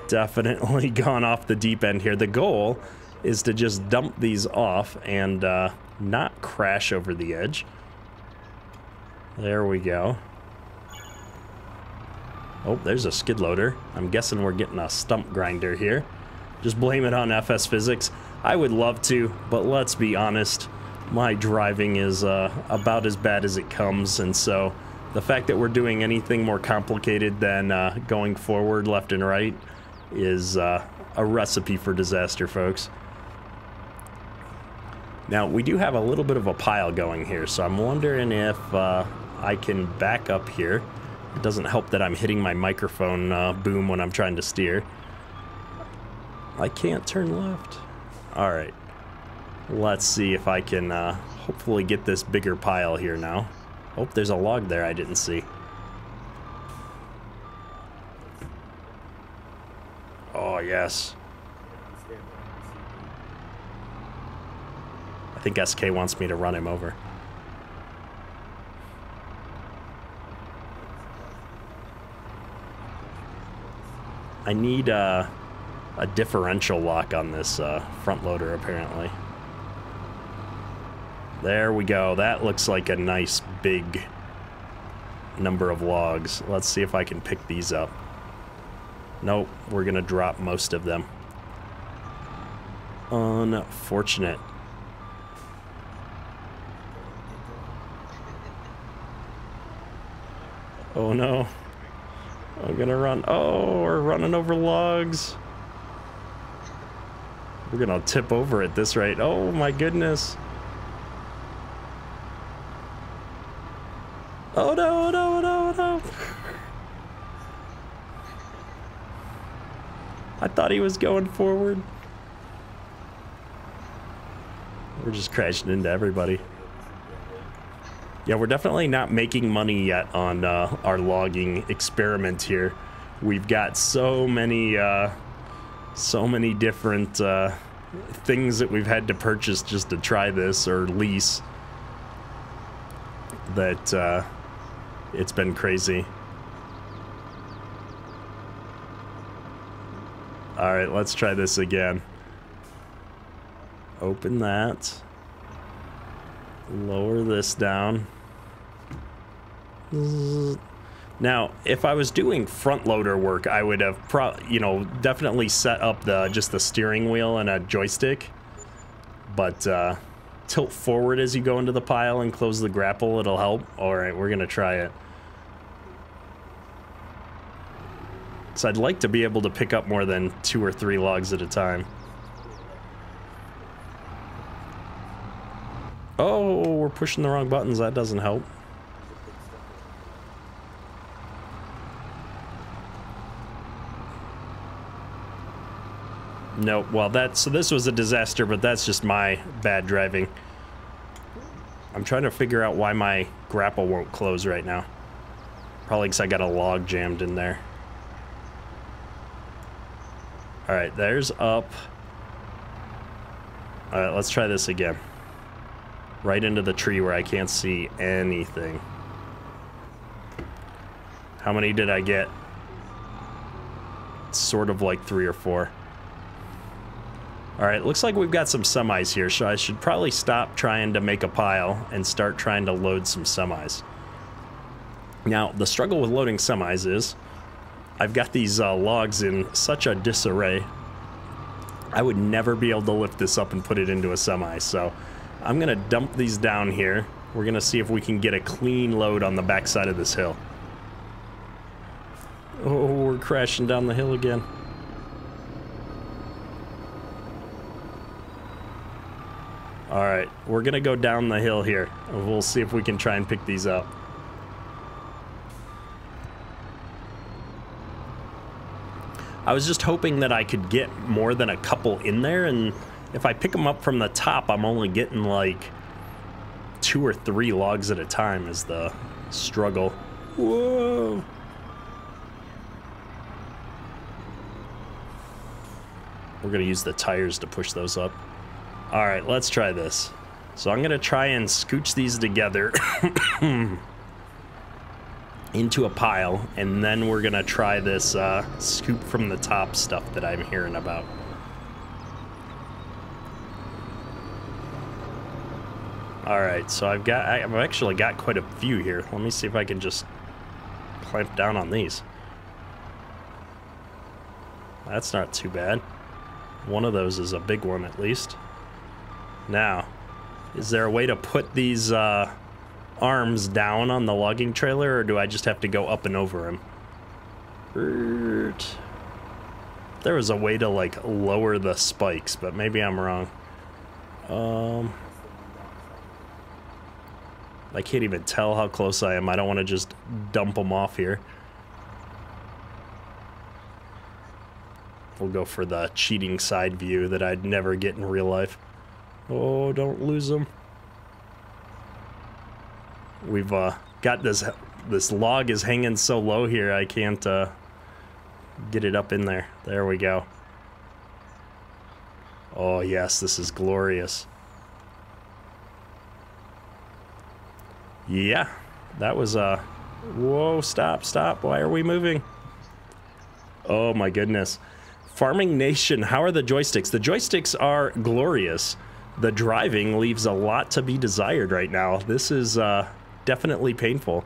B: definitely gone off the deep end here. The goal is to just dump these off and uh, not crash over the edge. There we go. Oh, there's a skid loader. I'm guessing we're getting a stump grinder here. Just blame it on FS Physics. I would love to, but let's be honest. My driving is uh, about as bad as it comes, and so the fact that we're doing anything more complicated than uh, going forward left and right is uh, a recipe for disaster, folks. Now, we do have a little bit of a pile going here, so I'm wondering if uh, I can back up here. It doesn't help that I'm hitting my microphone uh, boom when I'm trying to steer. I can't turn left. All right. Let's see if I can uh, hopefully get this bigger pile here now. Oh, there's a log there I didn't see. Oh, yes. I think SK wants me to run him over. I need uh, a differential lock on this uh, front loader, apparently. There we go. That looks like a nice big number of logs. Let's see if I can pick these up. Nope, we're going to drop most of them. Unfortunate. Oh no. I'm gonna run. Oh, we're running over logs. We're gonna tip over at this rate. Oh my goodness. Oh no, oh no, oh no, oh no. I thought he was going forward. We're just crashing into everybody. Yeah, we're definitely not making money yet on uh, our logging experiment here. We've got so many, uh, so many different uh, things that we've had to purchase just to try this or lease that uh, it's been crazy. All right, let's try this again. Open that. Lower this down. Now, if I was doing front loader work, I would have pro you know, definitely set up the just the steering wheel and a joystick. But uh, tilt forward as you go into the pile and close the grapple, it'll help. All right, we're gonna try it. So I'd like to be able to pick up more than two or three logs at a time. Oh, we're pushing the wrong buttons. That doesn't help. No, well, that's so this was a disaster, but that's just my bad driving. I'm trying to figure out why my grapple won't close right now. Probably because I got a log jammed in there. All right, there's up. All right, let's try this again. Right into the tree where I can't see anything. How many did I get? It's Sort of like three or four. All right, looks like we've got some semis here, so I should probably stop trying to make a pile and start trying to load some semis. Now, the struggle with loading semis is I've got these uh, logs in such a disarray. I would never be able to lift this up and put it into a semi, so I'm gonna dump these down here. We're gonna see if we can get a clean load on the backside of this hill. Oh, we're crashing down the hill again. Alright, we're gonna go down the hill here. We'll see if we can try and pick these up. I was just hoping that I could get more than a couple in there, and if I pick them up from the top, I'm only getting like two or three logs at a time is the struggle. Whoa! We're gonna use the tires to push those up. All right, let's try this. So I'm gonna try and scooch these together into a pile, and then we're gonna try this uh, scoop from the top stuff that I'm hearing about. All right, so I've got, I've actually got quite a few here. Let me see if I can just clamp down on these. That's not too bad. One of those is a big one at least. Now, is there a way to put these uh, arms down on the logging trailer, or do I just have to go up and over them? There was a way to like lower the spikes, but maybe I'm wrong. Um, I can't even tell how close I am. I don't want to just dump them off here. We'll go for the cheating side view that I'd never get in real life. Oh, don't lose them. We've uh, got this this log is hanging so low here I can't uh, get it up in there. There we go. Oh yes, this is glorious. Yeah, that was uh whoa, stop, stop. Why are we moving? Oh my goodness. Farming Nation, how are the joysticks? The joysticks are glorious the driving leaves a lot to be desired right now. This is uh, definitely painful.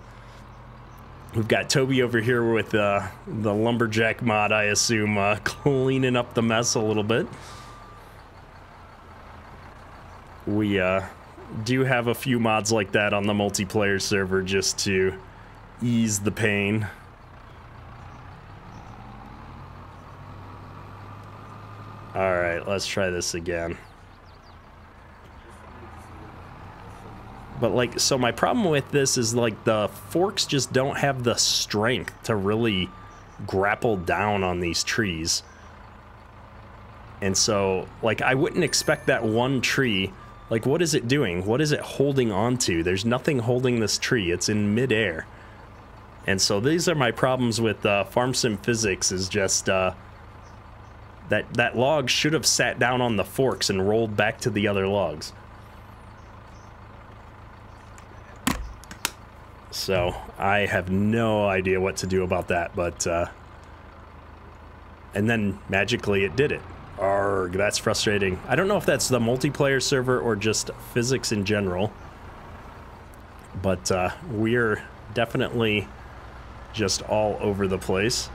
B: We've got Toby over here with uh, the lumberjack mod, I assume, uh, cleaning up the mess a little bit. We uh, do have a few mods like that on the multiplayer server just to ease the pain. Alright, let's try this again. But like, so my problem with this is like the forks just don't have the strength to really grapple down on these trees. And so, like, I wouldn't expect that one tree. Like, what is it doing? What is it holding onto? There's nothing holding this tree. It's in midair. And so these are my problems with uh, Farm Sim Physics is just uh, that that log should have sat down on the forks and rolled back to the other logs. So I have no idea what to do about that, but uh, and then magically it did it. Arg, that's frustrating. I don't know if that's the multiplayer server or just physics in general, but uh, we're definitely just all over the place.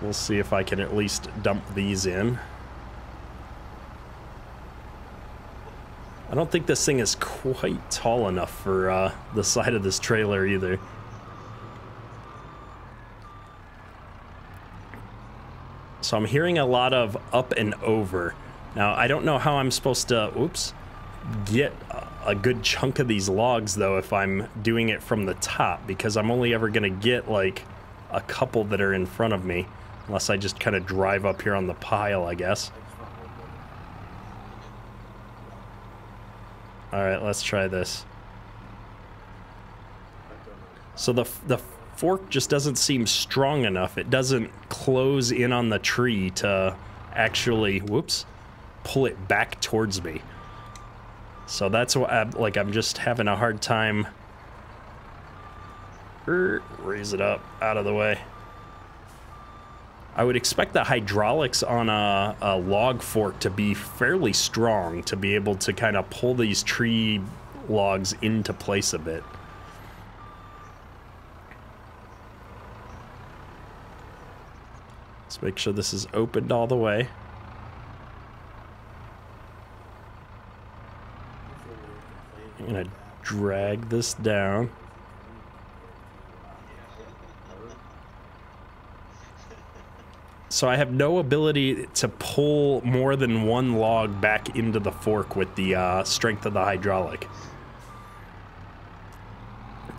B: We'll see if I can at least dump these in. I don't think this thing is quite tall enough for uh, the side of this trailer either. So I'm hearing a lot of up and over. Now, I don't know how I'm supposed to, oops, get a good chunk of these logs, though, if I'm doing it from the top, because I'm only ever going to get, like, a couple that are in front of me, unless I just kind of drive up here on the pile, I guess. Alright, let's try this. So the, the fork just doesn't seem strong enough. It doesn't close in on the tree to actually, whoops, pull it back towards me. So that's what I'm, like I'm just having a hard time. Er, raise it up out of the way. I would expect the hydraulics on a, a log fork to be fairly strong to be able to kind of pull these tree logs into place a bit. Let's make sure this is opened all the way. I'm gonna drag this down. So I have no ability to pull more than one log back into the fork with the uh, strength of the hydraulic.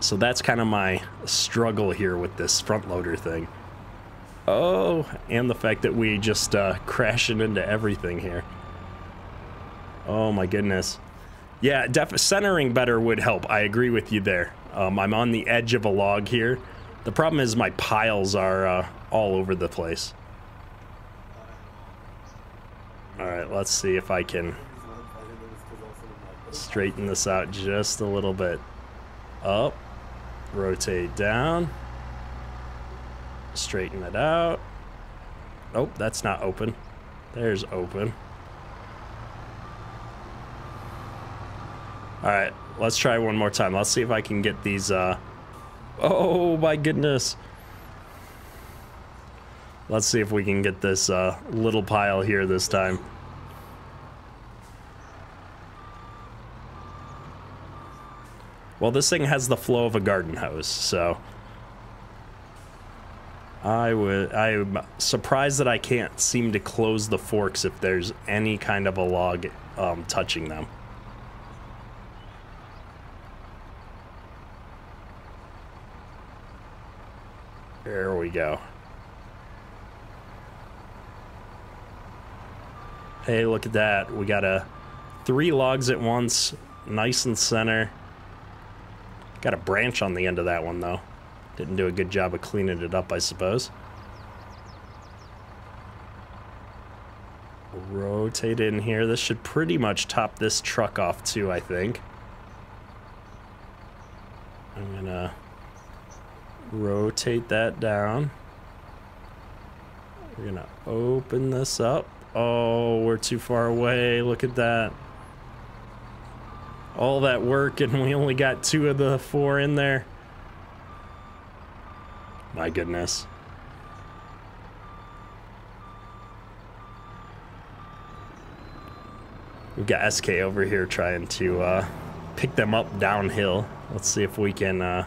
B: So that's kind of my struggle here with this front loader thing. Oh, and the fact that we just uh, crashing into everything here. Oh my goodness. Yeah, centering better would help. I agree with you there. Um, I'm on the edge of a log here. The problem is my piles are uh, all over the place. Alright, let's see if I can straighten this out just a little bit. Up, rotate down, straighten it out. Oh, that's not open. There's open. Alright, let's try one more time. Let's see if I can get these, uh... Oh, my goodness. Let's see if we can get this uh, little pile here this time. Well, this thing has the flow of a garden hose, so... I would... I'm surprised that I can't seem to close the forks if there's any kind of a log um, touching them. There we go. Hey, look at that. We got a three logs at once, nice and center. Got a branch on the end of that one, though. Didn't do a good job of cleaning it up, I suppose. Rotate in here. This should pretty much top this truck off, too, I think. I'm gonna rotate that down. We're gonna open this up. Oh, we're too far away. Look at that. All that work and we only got two of the four in there. My goodness. We've got SK over here trying to uh, pick them up downhill. Let's see if we can, uh,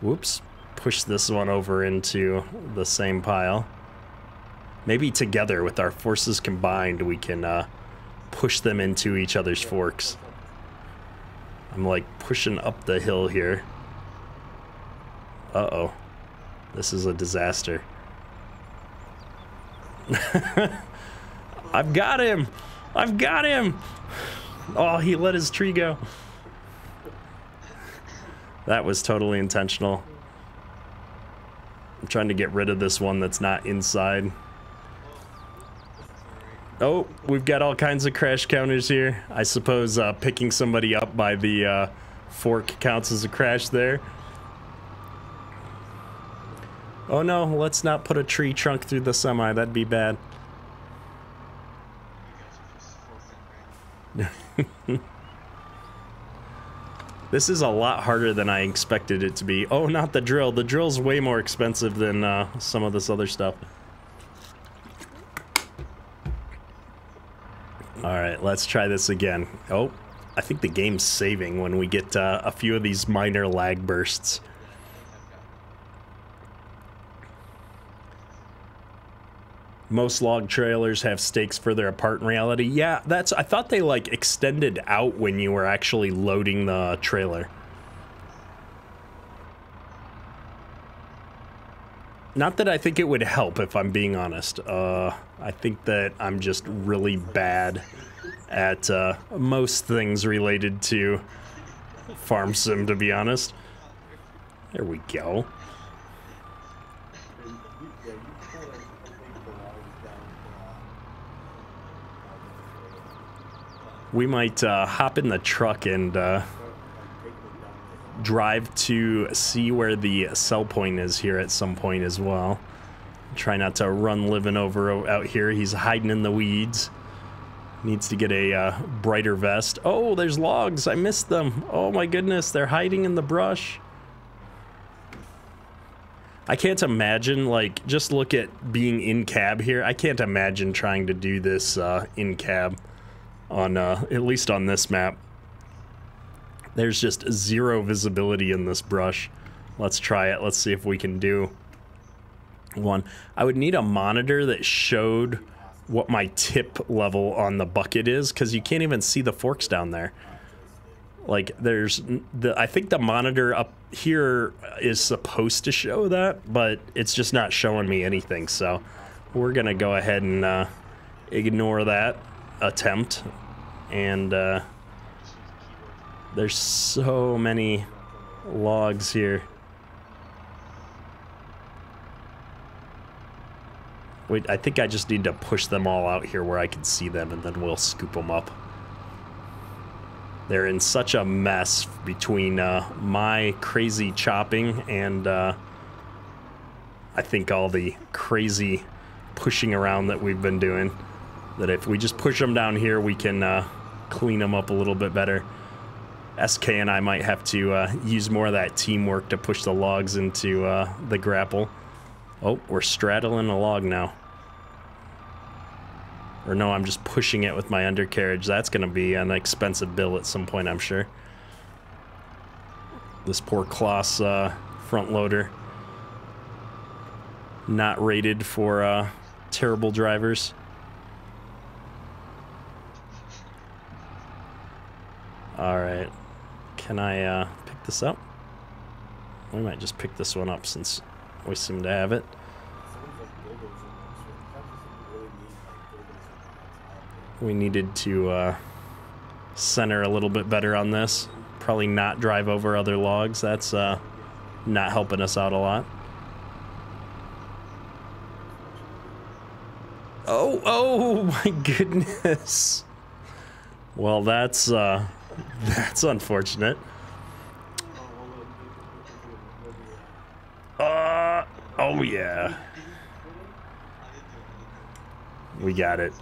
B: whoops, push this one over into the same pile. Maybe together with our forces combined, we can uh, push them into each other's forks. I'm like pushing up the hill here. Uh-oh. This is a disaster. I've got him! I've got him! Oh, he let his tree go. That was totally intentional. I'm trying to get rid of this one that's not inside. Oh, we've got all kinds of crash counters here. I suppose uh, picking somebody up by the uh, fork counts as a crash there. Oh no, let's not put a tree trunk through the semi. That'd be bad. this is a lot harder than I expected it to be. Oh, not the drill. The drill's way more expensive than uh, some of this other stuff. Alright, let's try this again. Oh, I think the game's saving when we get uh, a few of these minor lag bursts. most log trailers have stakes further apart in reality. Yeah, that's I thought they like extended out when you were actually loading the trailer. Not that I think it would help if I'm being honest. Uh, I think that I'm just really bad at uh, most things related to farm sim to be honest. There we go. we might uh, hop in the truck and uh, drive to see where the sell point is here at some point as well. Try not to run living over out here. He's hiding in the weeds. Needs to get a uh, brighter vest. Oh, there's logs. I missed them. Oh my goodness, they're hiding in the brush. I can't imagine, like, just look at being in cab here. I can't imagine trying to do this uh, in cab on uh, at least on this map. There's just zero visibility in this brush. Let's try it. Let's see if we can do one. I would need a monitor that showed what my tip level on the bucket is because you can't even see the forks down there. Like there's the I think the monitor up here is supposed to show that, but it's just not showing me anything. So we're gonna go ahead and uh, ignore that attempt. And uh, there's so many logs here. Wait, I think I just need to push them all out here where I can see them and then we'll scoop them up. They're in such a mess between uh, my crazy chopping and uh, I think all the crazy pushing around that we've been doing that if we just push them down here, we can uh, clean them up a little bit better. SK and I might have to uh, use more of that teamwork to push the logs into uh, the grapple. Oh, we're straddling a log now. Or no, I'm just pushing it with my undercarriage. That's going to be an expensive bill at some point, I'm sure. This poor Claas uh, front loader. Not rated for uh, terrible drivers. Alright. Can I uh, pick this up? We might just pick this one up since we seem to have it. We needed to uh, center a little bit better on this. Probably not drive over other logs. That's uh, not helping us out a lot. Oh, oh my goodness. Well, that's uh, that's unfortunate. Uh, oh yeah. We got it.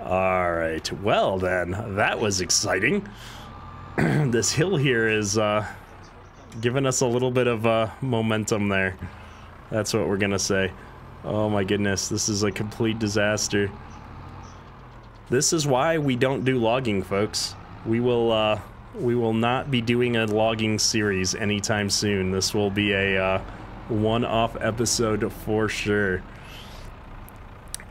B: Alright, well then, that was exciting. this hill here is uh, giving us a little bit of uh, momentum there. That's what we're gonna say. Oh my goodness, this is a complete disaster. This is why we don't do logging, folks. We will, uh, we will not be doing a logging series anytime soon. This will be a uh, one-off episode for sure.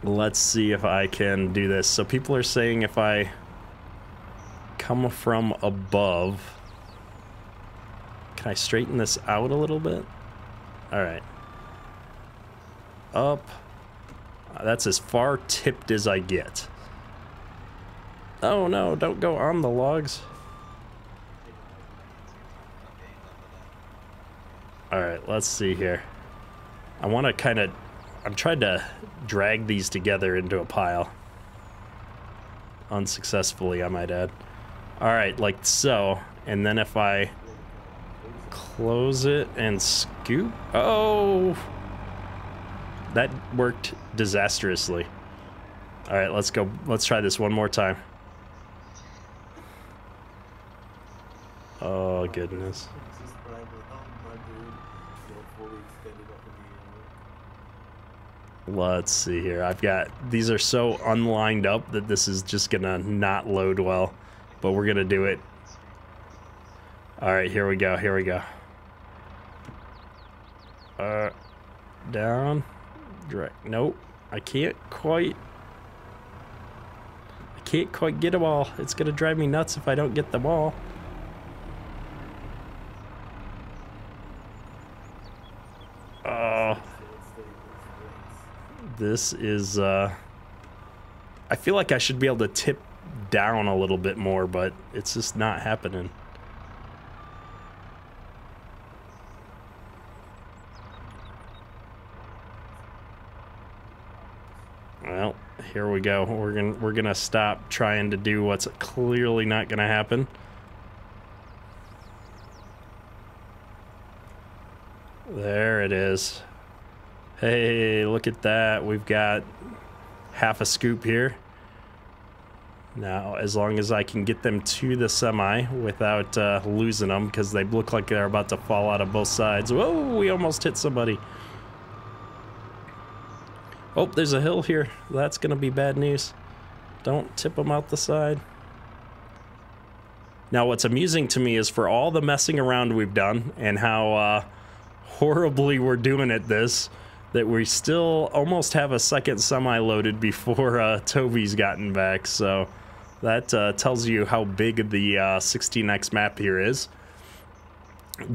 B: Let's see if I can do this. So people are saying if I come from above, can I straighten this out a little bit? All right. Up. That's as far tipped as I get. Oh no, don't go on the logs. Alright, let's see here. I want to kind of... I'm trying to drag these together into a pile. Unsuccessfully, I might add. Alright, like so. And then if I close it and scoop... Oh! That worked disastrously. Alright, let's go. Let's try this one more time. Oh, goodness. Let's see here. I've got... These are so unlined up that this is just gonna not load well. But we're gonna do it. Alright, here we go. Here we go. Uh, down. Direct. Nope. I can't quite... I can't quite get them all. It's gonna drive me nuts if I don't get them all. This is, uh... I feel like I should be able to tip down a little bit more, but it's just not happening. Well, here we go. We're gonna we're gonna stop trying to do what's clearly not gonna happen. There it is. Hey, look at that. We've got half a scoop here. Now, as long as I can get them to the semi without uh, losing them, because they look like they're about to fall out of both sides. Whoa, we almost hit somebody. Oh, there's a hill here. That's going to be bad news. Don't tip them out the side. Now, what's amusing to me is for all the messing around we've done and how uh, horribly we're doing at this, that we still almost have a second semi loaded before uh, Toby's gotten back. So that uh, tells you how big the uh, 16x map here is.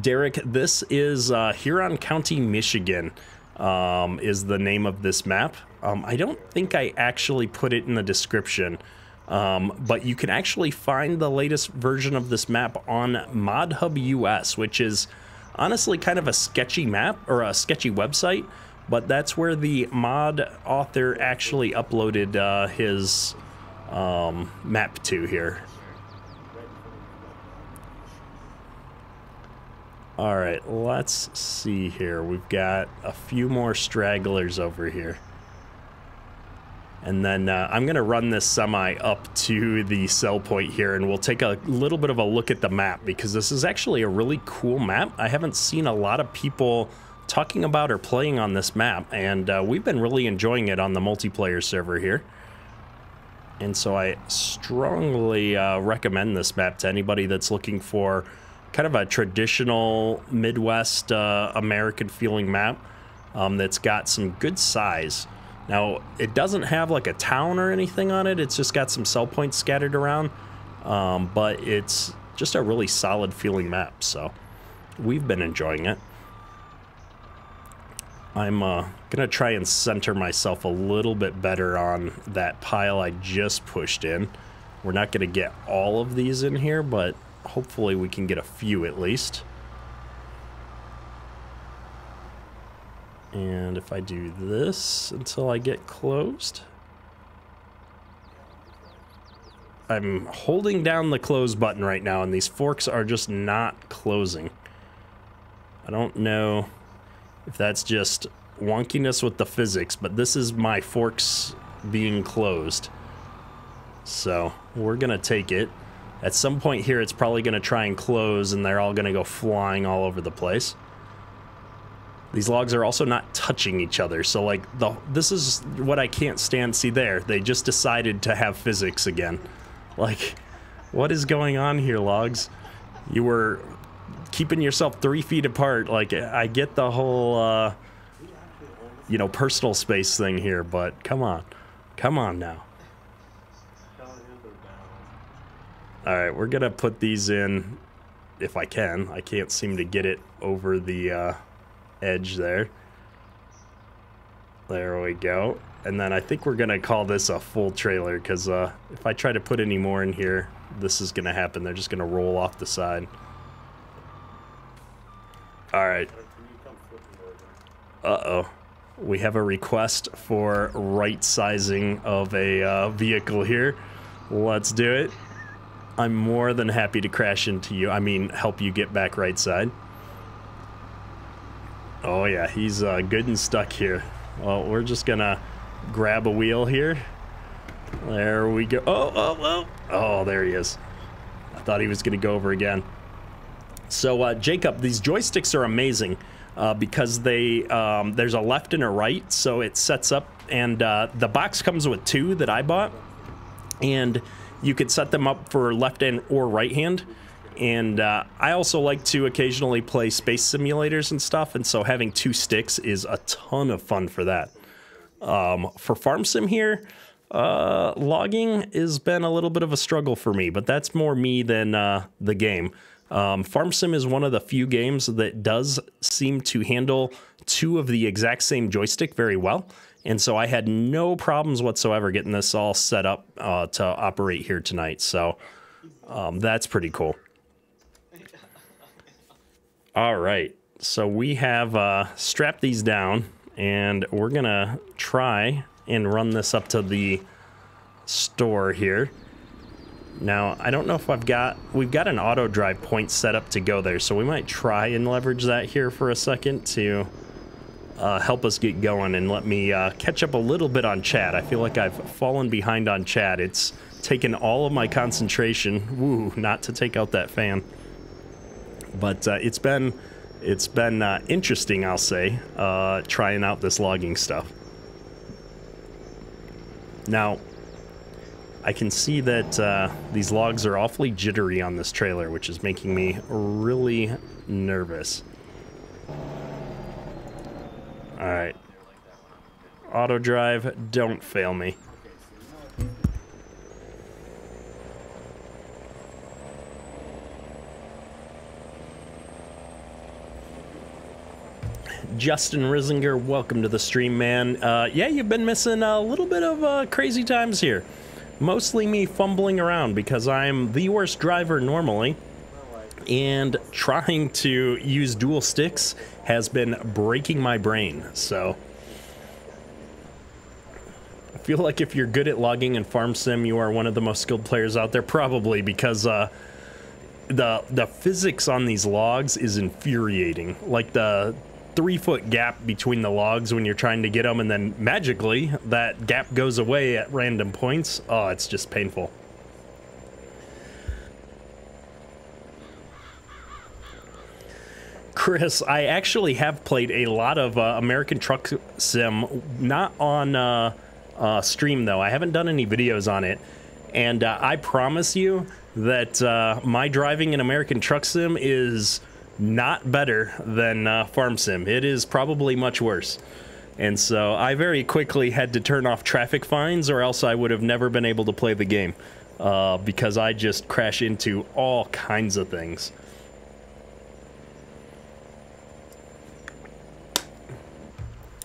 B: Derek, this is uh, Huron County, Michigan, um, is the name of this map. Um, I don't think I actually put it in the description, um, but you can actually find the latest version of this map on ModHub US, which is honestly kind of a sketchy map or a sketchy website but that's where the mod author actually uploaded uh, his um, map to here. All right, let's see here. We've got a few more stragglers over here. And then uh, I'm going to run this semi up to the sell point here, and we'll take a little bit of a look at the map, because this is actually a really cool map. I haven't seen a lot of people talking about or playing on this map, and uh, we've been really enjoying it on the multiplayer server here. And so I strongly uh, recommend this map to anybody that's looking for kind of a traditional Midwest uh, American feeling map um, that's got some good size. Now, it doesn't have like a town or anything on it, it's just got some sell points scattered around, um, but it's just a really solid feeling map, so we've been enjoying it. I'm uh, gonna try and center myself a little bit better on that pile I just pushed in. We're not gonna get all of these in here, but hopefully we can get a few at least. And if I do this until I get closed, I'm holding down the close button right now and these forks are just not closing. I don't know if that's just wonkiness with the physics, but this is my forks being closed. So we're to take it. At some point here, it's probably to try and close, and they're all to go flying all over the place. These logs are also not touching each other, so like the this is what I can't stand. See there, they just decided to have physics again. Like, what is going on here, logs? You were keeping yourself three feet apart. Like, I get the whole, uh, you know, personal space thing here, but come on. Come on now. All right, we're gonna put these in if I can. I can't seem to get it over the uh, edge there. There we go. And then I think we're gonna call this a full trailer because uh, if I try to put any more in here, this is gonna happen. They're just gonna roll off the side. All right. Uh-oh. We have a request for right sizing of a uh, vehicle here. Let's do it. I'm more than happy to crash into you. I mean, help you get back right side. Oh yeah, he's uh, good and stuck here. Well, we're just gonna grab a wheel here. There we go. Oh, oh, oh. Oh, there he is. I thought he was gonna go over again. So, uh, Jacob, these joysticks are amazing uh, because they um, there's a left and a right, so it sets up, and uh, the box comes with two that I bought, and you could set them up for left hand or right hand. And uh, I also like to occasionally play space simulators and stuff, and so having two sticks is a ton of fun for that. Um, for Farm Sim here, uh, logging has been a little bit of a struggle for me, but that's more me than uh, the game. Um, Farm Sim is one of the few games that does seem to handle two of the exact same joystick very well. And so I had no problems whatsoever getting this all set up uh, to operate here tonight. So um, that's pretty cool. All right. So we have uh, strapped these down and we're to try and run this up to the store here. Now, I don't know if I've got, we've got an auto drive point set up to go there, so we might try and leverage that here for a second to uh, help us get going and let me uh, catch up a little bit on chat. I feel like I've fallen behind on chat. It's taken all of my concentration, woo, not to take out that fan. But uh, it's been, it's been uh, interesting, I'll say, uh, trying out this logging stuff. Now, I can see that uh, these logs are awfully jittery on this trailer, which is making me really nervous. Alright. Auto drive, don't fail me. Justin Risinger, welcome to the stream, man. Uh, yeah, you've been missing a little bit of uh, crazy times here. Mostly me fumbling around because I'm the worst driver normally. And trying to use dual sticks has been breaking my brain. So I feel like if you're good at logging and farm sim, you are one of the most skilled players out there, probably because uh, the the physics on these logs is infuriating. Like the three foot gap between the logs when you're trying to get them, and then magically that gap goes away at random points. Oh, it's just painful. Chris, I actually have played a lot of uh, American Truck Sim, not on uh, uh, stream though. I haven't done any videos on it. And uh, I promise you that uh, my driving in American Truck Sim is not better than uh, Farm Sim. It is probably much worse. And so I very quickly had to turn off traffic fines or else I would have never been able to play the game. Uh, because I just crash into all kinds of things.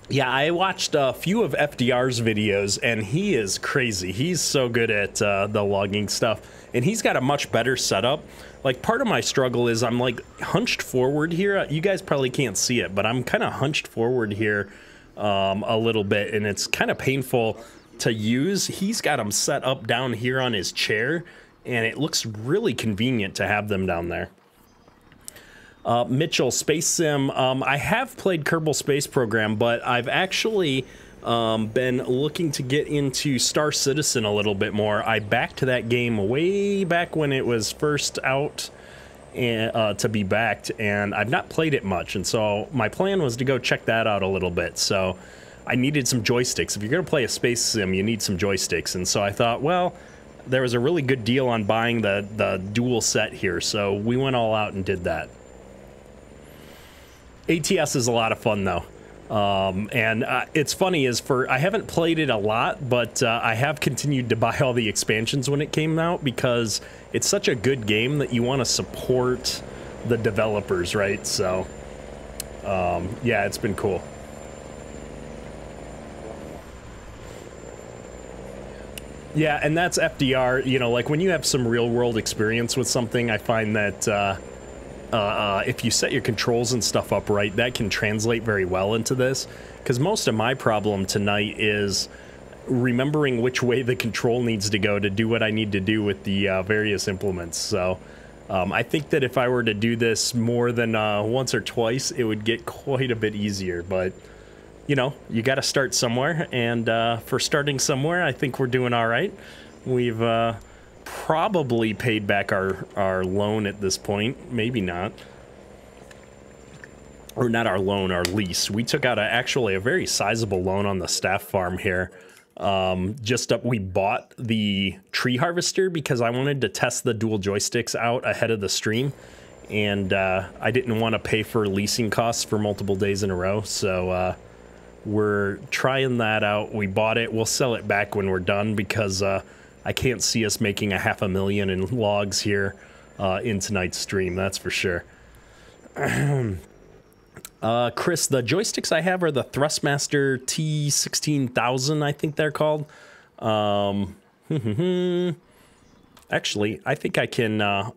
B: Yeah, I watched a few of FDR's videos, and he is crazy. He's so good at uh, the logging stuff, and he's got a much better setup like part of my struggle is I'm like hunched forward here. You guys probably can't see it, but I'm kind of hunched forward here um, a little bit, and it's kind of painful to use. He's got them set up down here on his chair, and it looks really convenient to have them down there. Uh, Mitchell, Space Sim. Um, I have played Kerbal Space Program, but I've actually um, been looking to get into Star Citizen a little bit more. I backed that game way back when it was first out and, uh, to be backed, and I've not played it much. And so my plan was to go check that out a little bit. So I needed some joysticks. If you're going to play a space sim, you need some joysticks. And so I thought, well, there was a really good deal on buying the, the dual set here. So we went all out and did that. ATS is a lot of fun, though. Um, and uh, it's funny is for I haven't played it a lot, but uh, I have continued to buy all the expansions when it came out because it's such a good game that you want to support the developers, right? So, um, yeah, it's been cool. Yeah, and that's FDR. You know, like when you have some real world experience with something, I find that uh, uh, uh, if you set your controls and stuff up right, that can translate very well into this. Because most of my problem tonight is remembering which way the control needs to go to do what I need to do with the uh, various implements. So um, I think that if I were to do this more than uh, once or twice, it would get quite a bit easier. But you know, you got to start somewhere. And uh, for starting somewhere, I think we're doing all right. We've uh, probably paid back our, our loan at this point. Maybe not. Or not our loan, our lease. We took out a, actually a very sizable loan on the staff farm here. Um, just up, we bought the tree harvester because I wanted to test the dual joysticks out ahead of the stream. And uh, I didn't want to pay for leasing costs for multiple days in a row. So uh, we're trying that out. We bought it. We'll sell it back when we're done because uh, I can't see us making a half a million in logs here uh, in tonight's stream. That's for sure. uh, Chris, the joysticks I have are the Thrustmaster T16000, I think they're called. Um, actually, I think I can uh,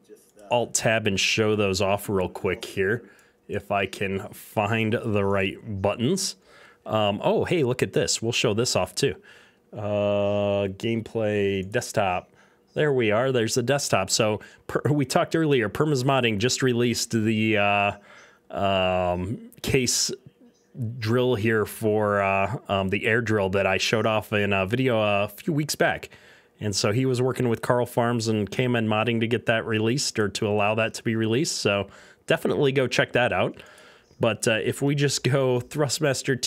B: Alt Tab and show those off real quick here if I can find the right buttons. Um, oh, hey, look at this. We'll show this off too. Uh, gameplay desktop. There we are. There's the desktop. So per, we talked earlier. Permas Modding just released the uh, um, case drill here for uh, um, the air drill that I showed off in a video a few weeks back. And so he was working with Carl Farms and KMN Modding to get that released or to allow that to be released. So definitely go check that out. But uh, if we just go Thrustmaster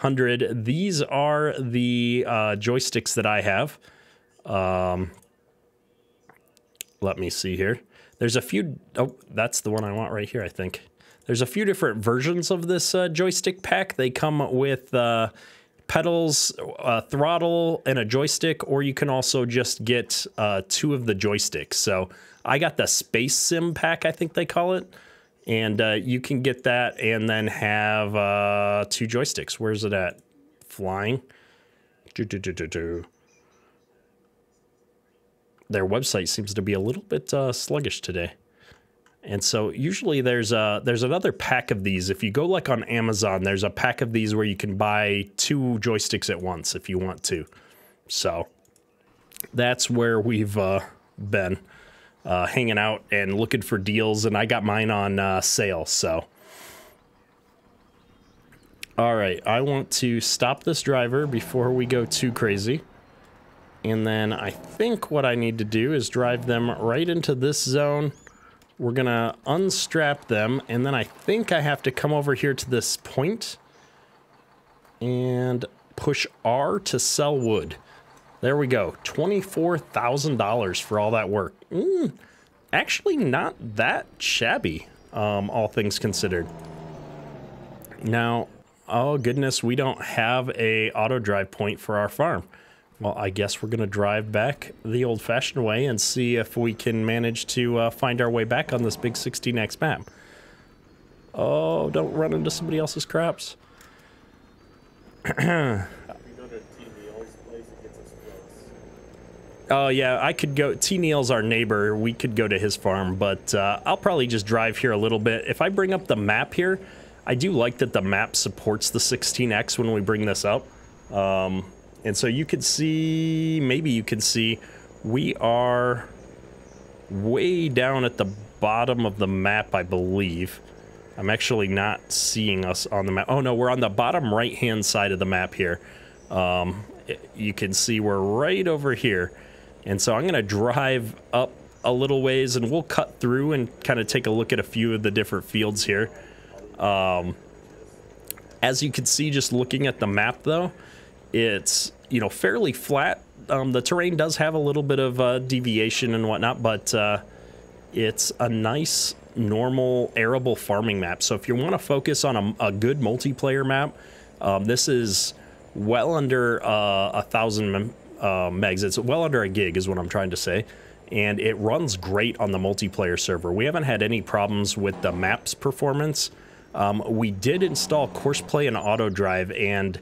B: T16000, these are the uh, joysticks that I have. Um, let me see here. There's a few. Oh, that's the one I want right here, I think. There's a few different versions of this uh, joystick pack. They come with uh, pedals, a throttle, and a joystick, or you can also just get uh, two of the joysticks. So I got the Space Sim pack, I think they call it and uh, you can get that and then have uh, two joysticks. Where's it at? Flying. Do, do, do. Their website seems to be a little bit uh, sluggish today. And so usually there's a there's another pack of these. If you go like on Amazon, there's a pack of these where you can buy two joysticks at once if you want to. So that's where we've uh, been uh, hanging out and looking for deals, and I got mine on uh, sale. So, all right, I want to stop this driver before we go too crazy. And then I think what I need to do is drive them right into this zone. We're going to unstrap them, and then I think I have to come over here to this point and push R to sell wood. There we go. $24,000 for all that work. Mm, actually not that shabby, um, all things considered. Now, oh goodness, we don't have a auto drive point for our farm. Well, I guess we're going to drive back the old-fashioned way and see if we can manage to uh, find our way back on this big 16x map. Oh, don't run into somebody else's crops. Oh yeah, I could go. T Neil's our neighbor. We could go to his farm, but uh, I'll probably just drive here a little bit. If I bring up the map here, I do like that the map supports the 16x when we bring this up. Um, and so you can see, maybe you can see, we are way down at the bottom of the map, I believe. I'm actually not seeing us on the map. Oh no, we're on the bottom right-hand side of the map here. Um, you can see we're right over here. And so I'm going to drive up a little ways and we'll cut through and kind of take a look at a few of the different fields here. Um, as you can see, just looking at the map though, it's, you know, fairly flat. Um, the terrain does have a little bit of uh, deviation and whatnot, but uh, It's a nice, normal, arable farming map. So if you want to focus on a, a good multiplayer map, um, this is well under uh, a thousand uh, megs. It's well under a gig, is what I'm trying to say. And it runs great on the multiplayer server. We haven't had any problems with the map's performance. Um, we did install Courseplay and AutoDrive, and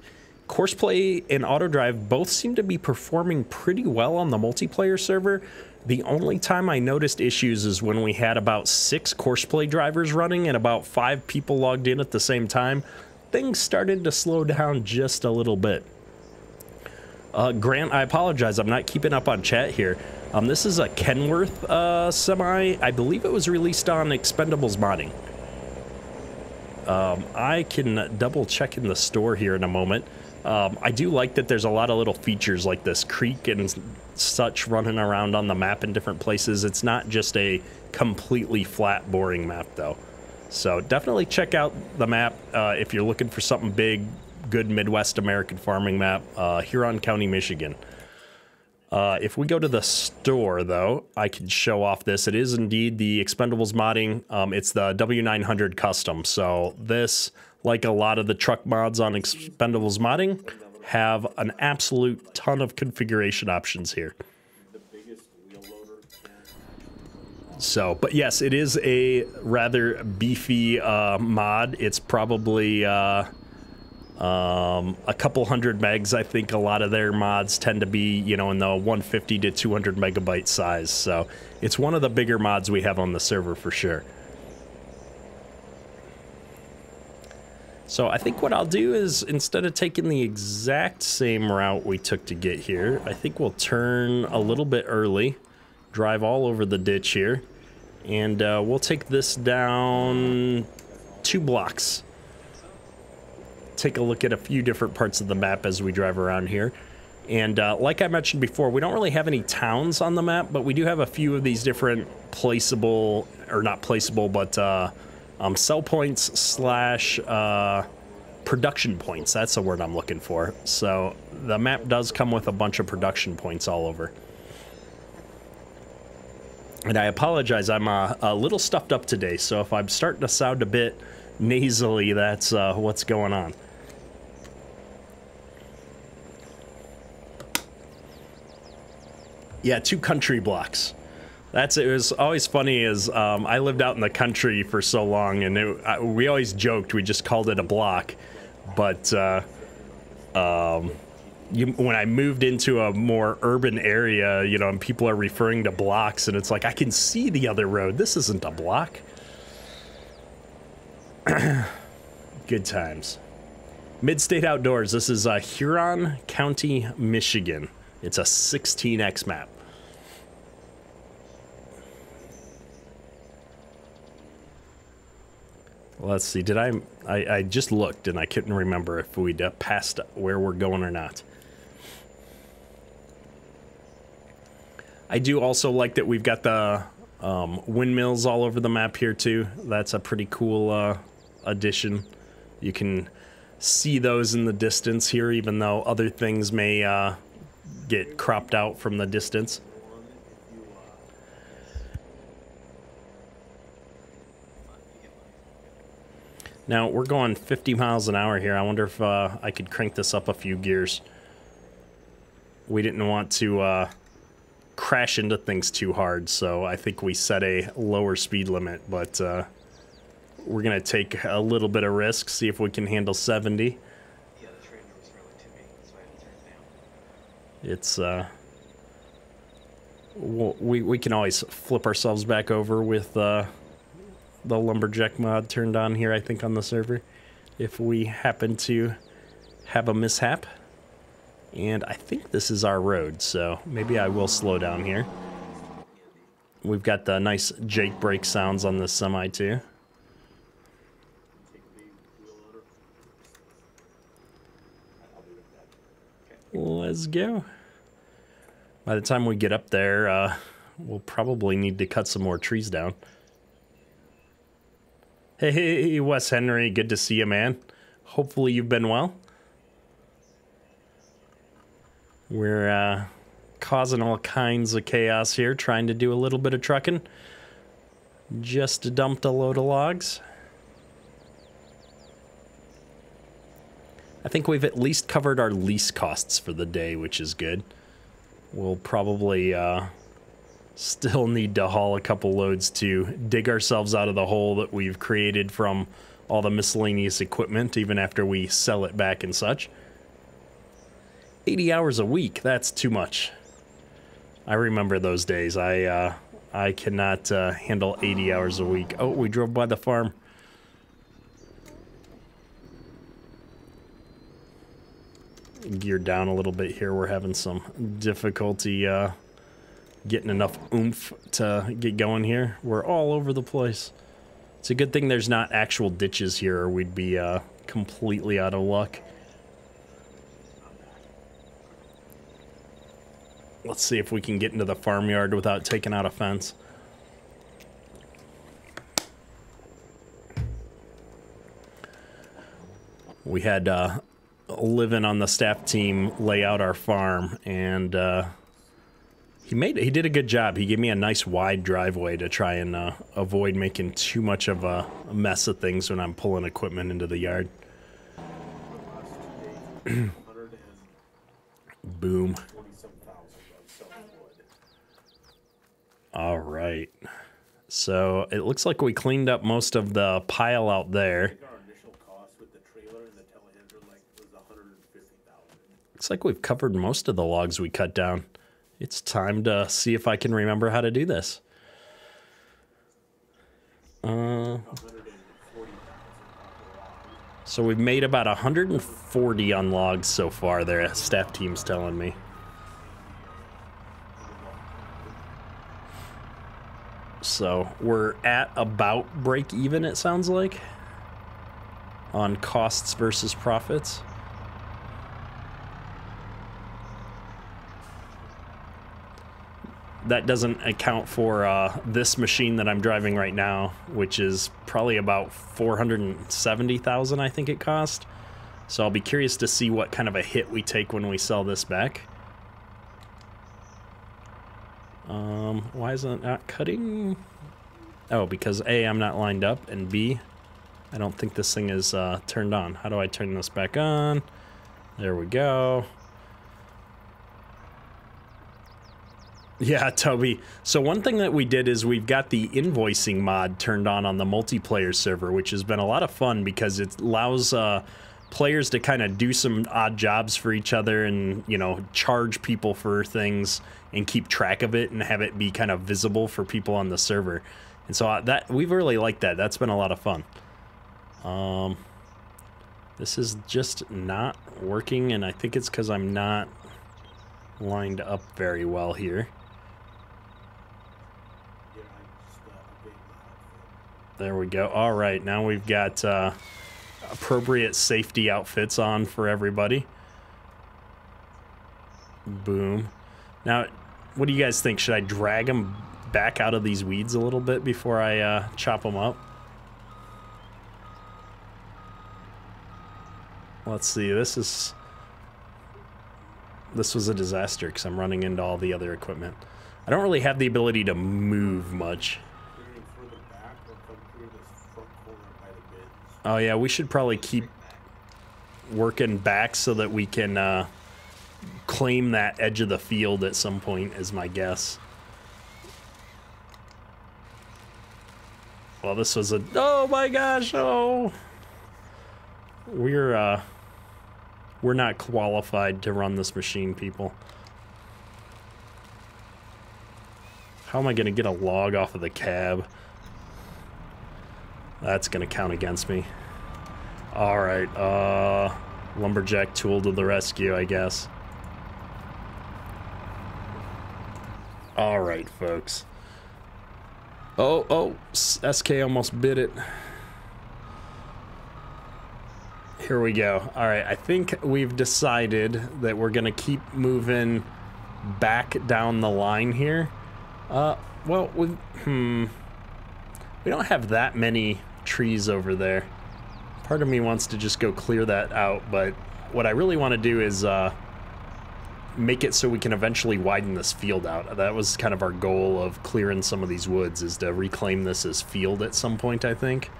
B: Courseplay and AutoDrive both seem to be performing pretty well on the multiplayer server. The only time I noticed issues is when we had about six Courseplay drivers running and about five people logged in at the same time. Things started to slow down just a little bit. Uh, Grant, I apologize. I'm not keeping up on chat here. Um, this is a Kenworth uh, semi. I believe it was released on Expendables modding. Um, I can double check in the store here in a moment. Um, I do like that there's a lot of little features like this creek and such running around on the map in different places. It's not just a completely flat, boring map, though. So definitely check out the map uh, if you're looking for something big, good Midwest American farming map, uh, Huron County, Michigan. Uh, if we go to the store, though, I can show off this. It is indeed the Expendables modding. Um, it's the W900 custom. So this, like a lot of the truck mods on Expendables modding, have an absolute ton of configuration options here. So, but yes, it is a rather beefy uh, mod. It's probably uh, um, a couple hundred megs. I think a lot of their mods tend to be, you know, in the 150 to 200 megabyte size. So it's one of the bigger mods we have on the server for sure. So I think what I'll do is instead of taking the exact same route we took to get here, I think we'll turn a little bit early drive all over the ditch here. And uh, we'll take this down two blocks. Take a look at a few different parts of the map as we drive around here. And uh, like I mentioned before, we don't really have any towns on the map, but we do have a few of these different placeable, or not placeable, but uh, um, sell points slash uh, production points. That's the word I'm looking for. So the map does come with a bunch of production points all over. And I apologize, I'm uh, a little stuffed up today, so if I'm starting to sound a bit nasally, that's uh, what's going on. Yeah, two country blocks. That's it. Was always funny is um, I lived out in the country for so long, and it, I, we always joked we just called it a block, but uh, um, you, when I moved into a more urban area, you know, and people are referring to blocks, and it's like I can see the other road. This isn't a block. Good times. Midstate Outdoors. This is uh, Huron County, Michigan. It's a 16x map. Let's see. Did I, I? I just looked and I couldn't remember if we'd uh, passed where we're going or not. I do also like that we've got the um, windmills all over the map here too. That's a pretty cool uh, addition. You can see those in the distance here, even though other things may uh, get cropped out from the distance. Now, we're going 50 miles an hour here. I wonder if uh, I could crank this up a few gears. We didn't want to uh, crash into things too hard, so I think we set a lower speed limit, but uh, we're going to take a little bit of risk, see if we can handle 70. It's, uh, we, we can always flip ourselves back over with uh, the lumberjack mod turned on here, I think, on the server. If we happen to have a mishap. And I think this is our road, so maybe I will slow down here. We've got the nice Jake brake sounds on this semi, too. Let's go. By the time we get up there, uh, we'll probably need to cut some more trees down. Hey, Wes Henry, good to see you, man. Hopefully you've been well. We're uh, causing all kinds of chaos here, trying to do a little bit of trucking. Just dumped a load of logs. I think we've at least covered our lease costs for the day, which is good. We'll probably uh, still need to haul a couple loads to dig ourselves out of the hole that we've created from all the miscellaneous equipment, even after we sell it back and such. 80 hours a week, that's too much. I remember those days. I uh, I cannot uh, handle 80 hours a week. Oh, we drove by the farm. Gear down a little bit here. We're having some difficulty uh, getting enough oomph to get going here. We're all over the place. It's a good thing there's not actual ditches here or we'd be uh, completely out of luck. Let's see if we can get into the farmyard without taking out a fence. We had uh, living on the staff team lay out our farm, and uh, he made he did a good job. He gave me a nice wide driveway to try and uh, avoid making too much of a mess of things when I'm pulling equipment into the yard. Boom. All right. So it looks like we cleaned up most of the pile out there. Looks like we've covered most of the logs we cut down. It's time to see if I can remember how to do this. Uh, so we've made about 140 on logs so far. Their staff team's telling me. So we're at about break even. It sounds like on costs versus profits. That doesn't account for uh, this machine that I'm driving right now, which is probably about 470,000 I think it cost. So I'll be curious to see what kind of a hit we take when we sell this back. Um, why is it not cutting? Oh, because A, I'm not lined up, and B, I don't think this thing is uh, turned on. How do I turn this back on? There we go. Yeah, Toby. So one thing that we did is we've got the invoicing mod turned on on the multiplayer server, which has been a lot of fun because it allows uh, players to kind of do some odd jobs for each other and you know charge people for things and keep track of it and have it be kind of visible for people on the server. And so uh, that we've really liked that. That's been a lot of fun. Um, this is just not working, and I think it's because I'm not lined up very well here.
C: Yeah, I just uh, updated my outfit.
B: There we go. All right, now we've got uh, appropriate safety outfits on for everybody. Boom. Now, what do you guys think? Should I drag them back out of these weeds a little bit before I uh, chop them up? Let's see. This is this was a disaster because I'm running into all the other equipment. I don't really have the ability to move much.
C: You're going further back or come through this front corner by the bins.
B: Oh yeah, we should probably keep working back so that we can uh, claim that edge of the field at some point. Is my guess. Well, this was a. Oh my gosh! Oh, we're uh, we're not qualified to run this machine, people. How am I gonna get a log off of the cab? That's gonna count against me. All right, uh, lumberjack tool to the rescue, I guess. All right, folks. Oh, oh, SK almost bit it. Here we go. All right, I think we've decided that we're gonna keep moving back down the line here. Uh, well, we, hmm. We don't have that many trees over there. Part of me wants to just go clear that out, but what I really want to do is uh, make it so we can eventually widen this field out. That was kind of our goal of clearing some of these woods is to reclaim this as field at some point, I think.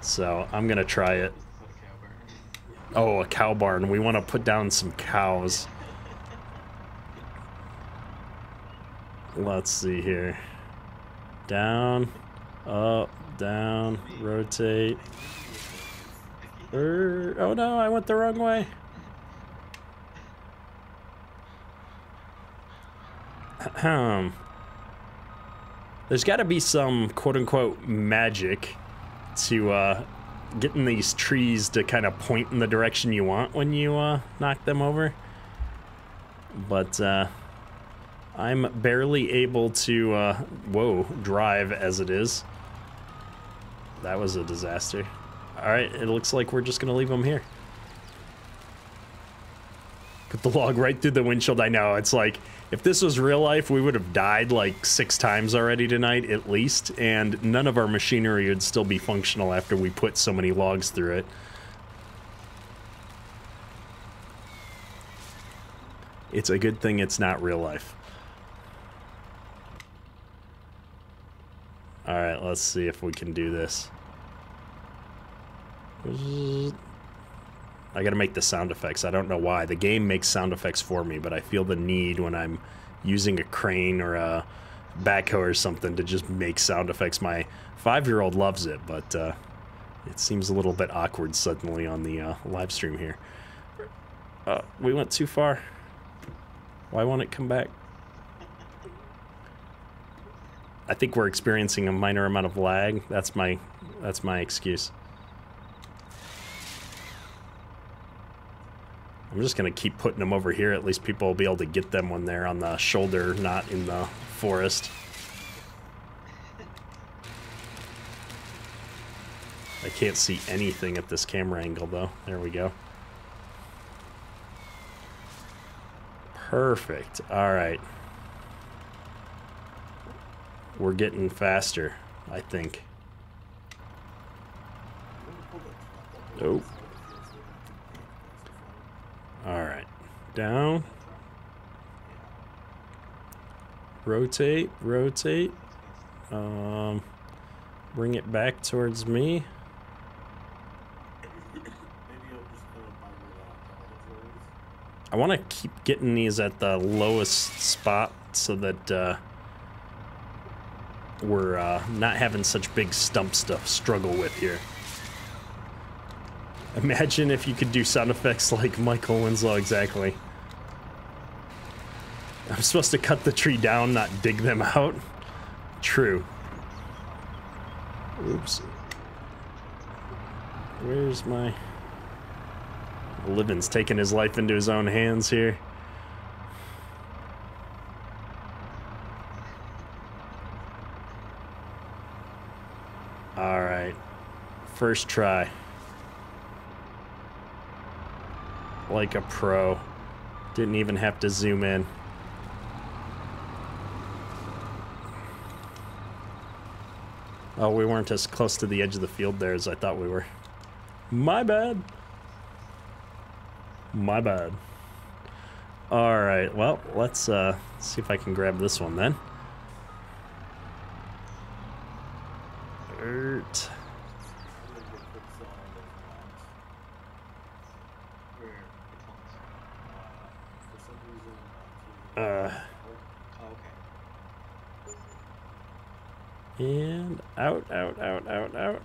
B: So I'm going to try it. Oh, a cow barn. We want to put down some cows. Let's see here. Down, up, down, rotate. Er, oh no, I went the wrong way. Ahem. There's got to be some quote unquote magic to uh, getting these trees to kind of point in the direction you want when you uh, knock them over. But uh, I'm barely able to, uh, whoa, drive as it is. That was a disaster. Alright, it looks like we're just to leave them here. Put the log right through the windshield. I know, it's like, if this was real life, we would have died like six times already tonight, at least, and none of our machinery would still be functional after we put so many logs through it. It's a good thing it's not real life. Alright, let's see if we can do this. I gotta make the sound effects. I don't know why. The game makes sound effects for me, but I feel the need when I'm using a crane or a backhoe or something to just make sound effects. My five-year-old loves it, but uh, it seems a little bit awkward suddenly on the uh, live stream here. Uh, we went too far. Why won't it come back? I think we're experiencing a minor amount of lag. That's my that's my excuse. I'm just going to keep putting them over here. At least people will be able to get them when they're on the shoulder, not in the forest. I can't see anything at this camera angle, though. There we go. Perfect. All right. We're getting faster, I think. Oh. All right. Down. Rotate, rotate. Um, bring it back towards me. I want to keep getting these at the lowest spot so that uh, we're uh, not having such big stumps to struggle with here. Imagine if you could do sound effects like Michael Winslow exactly. I'm supposed to cut the tree down, not dig them out. True. Oops. Where's my... Living's taking his life into his own hands here. Alright. First try. Like a pro. Didn't even have to zoom in. Oh, we weren't as close to the edge of the field there as I thought we were. My bad. My bad. Alright, well, let's uh, see if I can grab this one then. Ert. Uh, and out, out, out, out, out.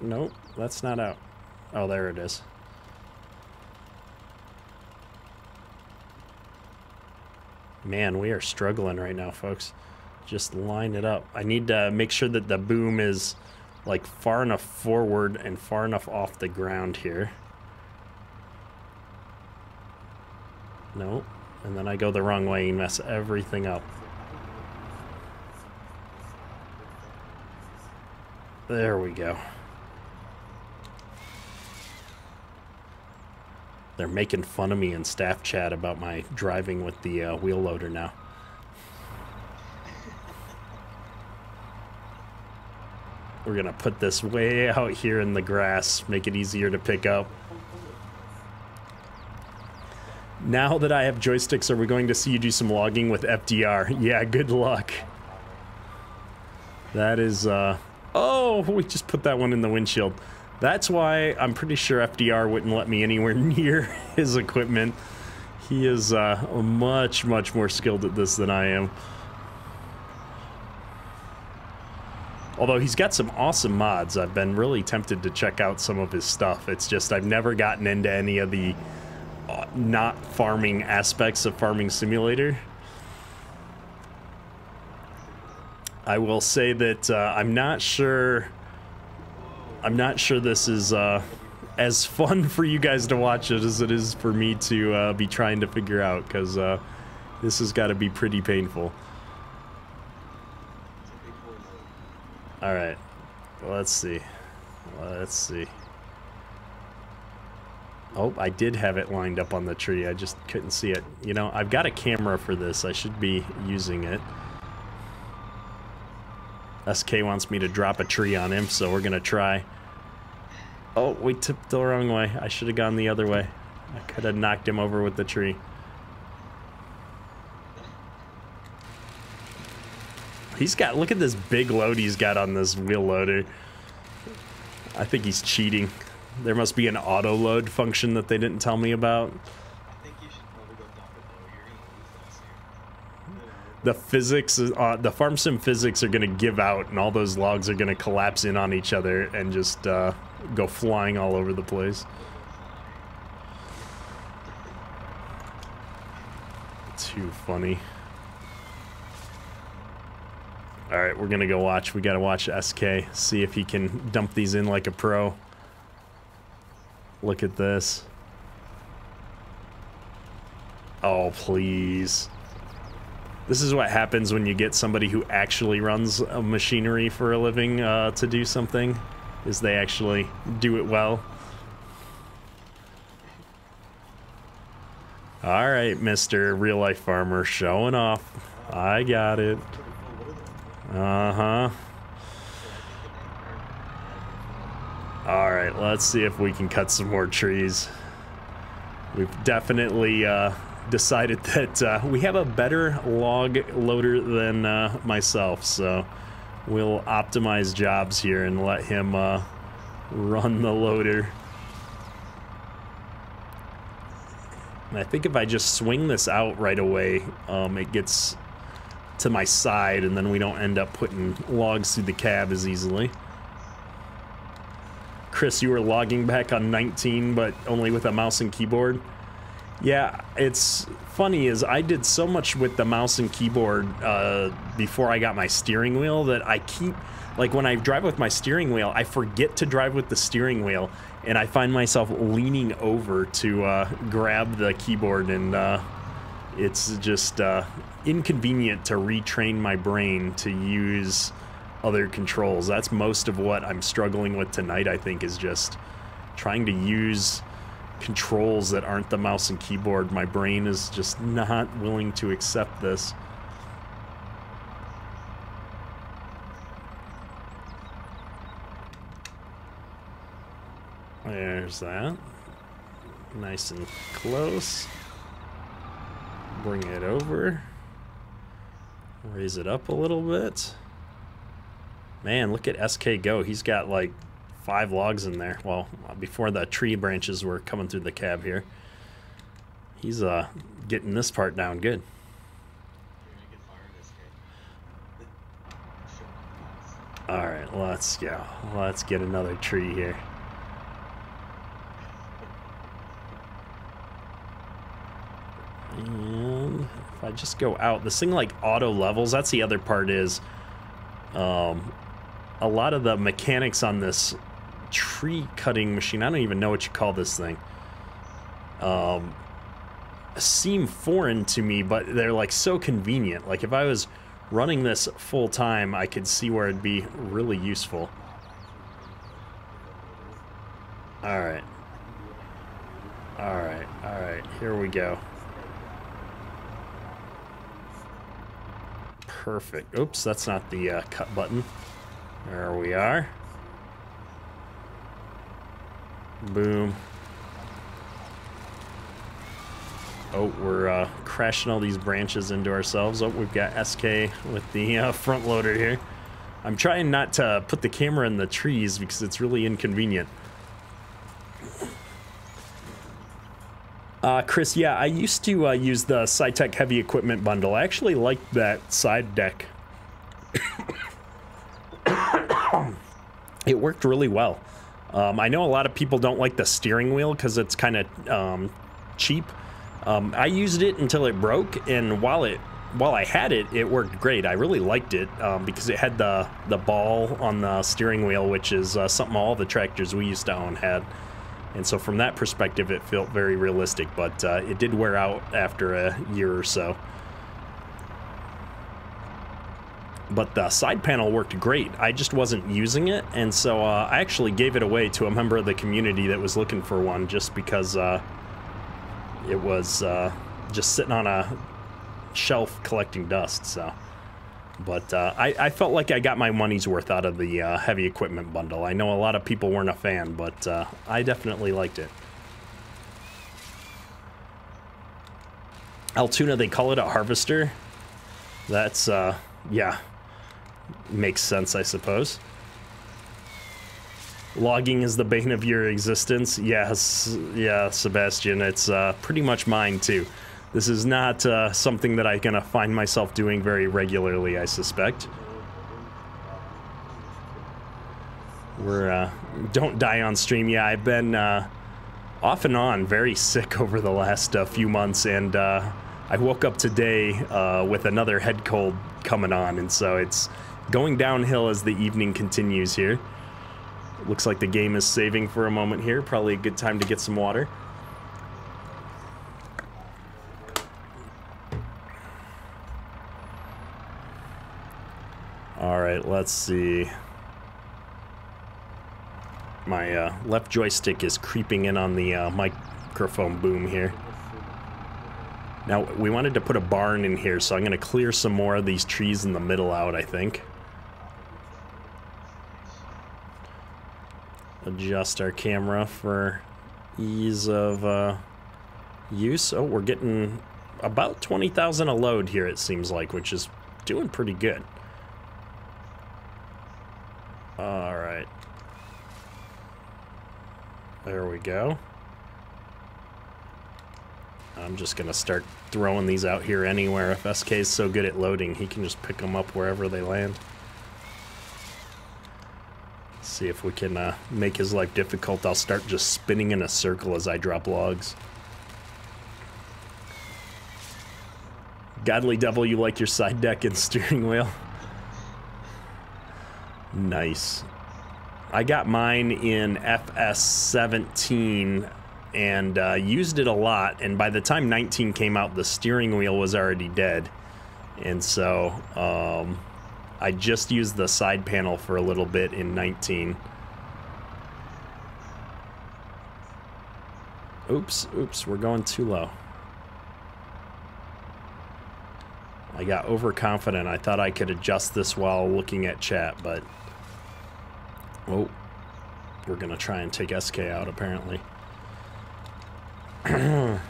B: Nope, that's not out. Oh, there it is. Man, we are struggling right now, folks. Just line it up. I need to make sure that the boom is like far enough forward and far enough off the ground here. Nope. And then I go the wrong way and mess everything up. There we go. They're making fun of me in staff chat about my driving with the uh, wheel loader now. We're gonna put this way out here in the grass, make it easier to pick up. Now that I have joysticks, are we going to see you do some logging with FDR? Yeah, good luck. That is, uh... Oh, we just put that one in the windshield. That's why I'm pretty sure FDR wouldn't let me anywhere near his equipment. He is uh, much, much more skilled at this than I am. Although he's got some awesome mods. I've been really tempted to check out some of his stuff. It's just I've never gotten into any of the uh, not farming aspects of Farming Simulator. I will say that uh, I'm not sure. I'm not sure this is uh, as fun for you guys to watch it as it is for me to uh, be trying to figure out because uh, this has got to be pretty painful. All right, let's see. Let's see. Oh, I did have it lined up on the tree. I just couldn't see it. You know, I've got a camera for this. I should be using it. SK wants me to drop a tree on him, so we're to try. Oh, we tipped the wrong way. I should have gone the other way. I could have knocked him over with the tree. He's got, look at this big load he's got on this wheel loader. I think he's cheating. There must be an auto load function that they didn't tell me about. The physics, uh, the farm sim physics are going to give out, and all those logs are going to collapse in on each other and just uh, go flying all over the place. Too funny. All right, we're gonna go watch. We gotta watch SK, see if he can dump these in like a pro. Look at this. Oh, please. This is what happens when you get somebody who actually runs a machinery for a living uh, to do something, is they actually do it well. All right, Mr. Real Life Farmer, showing off. I got it. Uh-huh. Alright, let's see if we can cut some more trees. We've definitely uh, decided that uh, we have a better log loader than uh, myself, so we'll optimize jobs here and let him uh, run the loader. And I think if I just swing this out right away, um, it gets to my side and then we don't end up putting logs through the cab as easily. Chris, you were logging back on 19, but only with a mouse and keyboard. Yeah, it's funny is I did so much with the mouse and keyboard uh, before I got my steering wheel that I keep, like when I drive with my steering wheel, I forget to drive with the steering wheel and I find myself leaning over to uh, grab the keyboard and uh, it's just uh, inconvenient to retrain my brain to use other controls. That's most of what I'm struggling with tonight, I think, is just trying to use controls that aren't the mouse and keyboard. My brain is just not willing to accept this. There's that. Nice and close. Bring it over. Raise it up a little bit. Man, look at SK go. He's got like five logs in there. Well, before the tree branches were coming through the cab here. He's uh getting this part down good. All right, let's go. Let's get another tree here. And if I just go out, this thing like auto levels, that's the other part is um, a lot of the mechanics on this tree cutting machine, I don't even know what you call this thing, um, seem foreign to me, but they're like so convenient. Like if I was running this full time, I could see where it'd be really useful. All right. All right, all right, here we go. Perfect. Oops, that's not the uh, cut button. There we are. Boom. Oh, we're uh, crashing all these branches into ourselves. Oh, we've got SK with the uh, front loader here. I'm trying not to put the camera in the trees because it's really inconvenient. Uh, Chris, yeah, I used to uh, use the Saitek heavy equipment bundle. I actually liked that Saitek. it worked really well. Um, I know a lot of people don't like the steering wheel because it's kind of um, cheap. Um, I used it until it broke, and while it while I had it, it worked great. I really liked it um, because it had the the ball on the steering wheel, which is uh, something all the tractors we used to own had. And so, from that perspective, it felt very realistic. But uh, it did wear out after a year or so. But the side panel worked great. I just wasn't using it, and so uh, I actually gave it away to a member of the community that was looking for one, just because uh, it was uh, just sitting on a shelf collecting dust. So, but uh, I, I, felt like I got my money's worth out of the uh, heavy equipment bundle. I know a lot of people weren't a fan, but uh, I definitely liked it. Altoona, they call it a harvester. That's yeah, makes sense, I suppose. Logging is the bane of your existence. Yes, yeah, Sebastian, it's uh, pretty much mine too. This is not uh, something that I'm gonna find myself doing very regularly, I suspect. We're, uh, don't die on stream. Yeah, I've been, uh, off and on very sick over the last uh, few months, and, uh, I woke up today, with another head cold coming on, and so it's going downhill as the evening continues here. Looks like the game is saving for a moment here. Probably a good time to get some water. All right, let's see. My uh, left joystick is creeping in on the uh, microphone boom here. Now, we wanted to put a barn in here, so I'm going to clear some more of these trees in the middle out, I think. Adjust our camera for ease of uh, use. Oh, we're getting about 20,000 a load here, it seems like, which is doing pretty good. All right. There we go. I'm just going to start throwing these out here anywhere. If SK is so good at loading, he can just pick them up wherever they land. See if we can uh, make his life difficult. I'll start just spinning in a circle as I drop logs. Godly Devil, you like your Saitek and steering wheel? Nice. I got mine in FS17 and uh, used it a lot. And by the time 19 came out, the steering wheel was already dead. And so um, I just used the side panel for a little bit in 19. Oops, oops, we're going too low. I got overconfident. I thought I could adjust this while looking at chat, but... Oh, we're going to try and take SK out, apparently.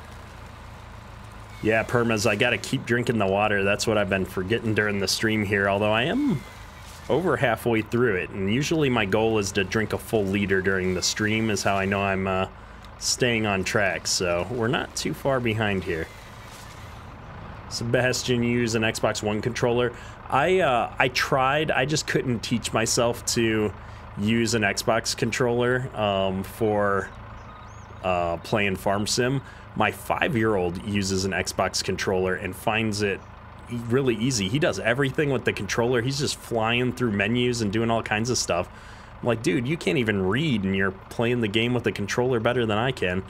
B: Yeah, Permas, I gotta keep drinking the water. That's what I've been forgetting during the stream here, although I am over halfway through it. And usually my goal is to drink a full liter during the stream is how I know I'm uh, staying on track. So we're not too far behind here. Sebastian, you use an Xbox One controller. I, uh, I tried, I just couldn't teach myself to use an Xbox controller um, for uh, playing Farm Sim my five year old uses an Xbox controller and finds it really easy. He does everything with the controller. He's just flying through menus and doing all kinds of stuff. I'm like, dude, you can't even read and you're playing the game with the controller better than I can.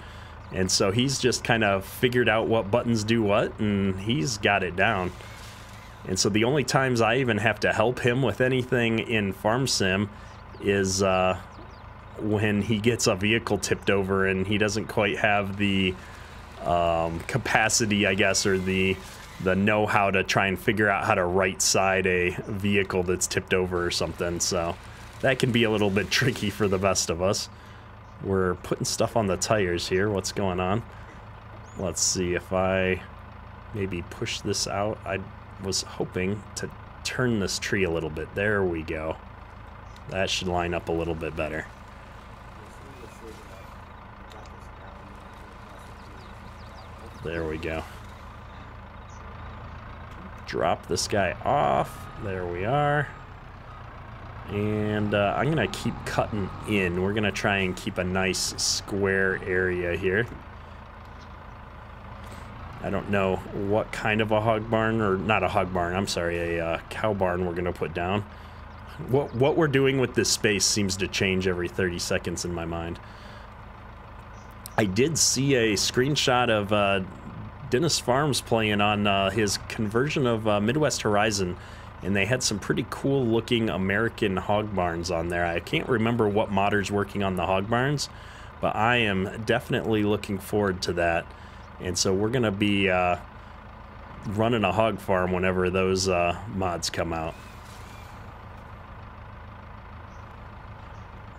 B: And so he's just kind of figured out what buttons do what and he's got it down. And so the only times I even have to help him with anything in Farm Sim is uh, when he gets a vehicle tipped over and he doesn't quite have the um, capacity, I guess, or the the know-how to try and figure out how to right side a vehicle that's tipped over or something. So that can be a little bit tricky for the best of us. We're putting stuff on the tires here. What's going on? Let's see if I maybe push this out. I was hoping to turn this tree a little bit. There we go. That should line up a little bit better. There we go. Drop this guy off. There we are. And uh, I'm going to keep cutting in. We're going to try and keep a nice square area here. I don't know what kind of a hog barn, or not a hog barn, I'm sorry, a uh, cow barn we're going to put down. What, what we're doing with this space seems to change every 30 seconds in my mind. I did see a screenshot of uh, Dennis Farms playing on uh, his conversion of uh, Midwest Horizon, and they had some pretty cool looking American hog barns on there. I can't remember what modder's working on the hog barns, but I am definitely looking forward to that. And so we're going to be uh, running a hog farm whenever those uh, mods come out.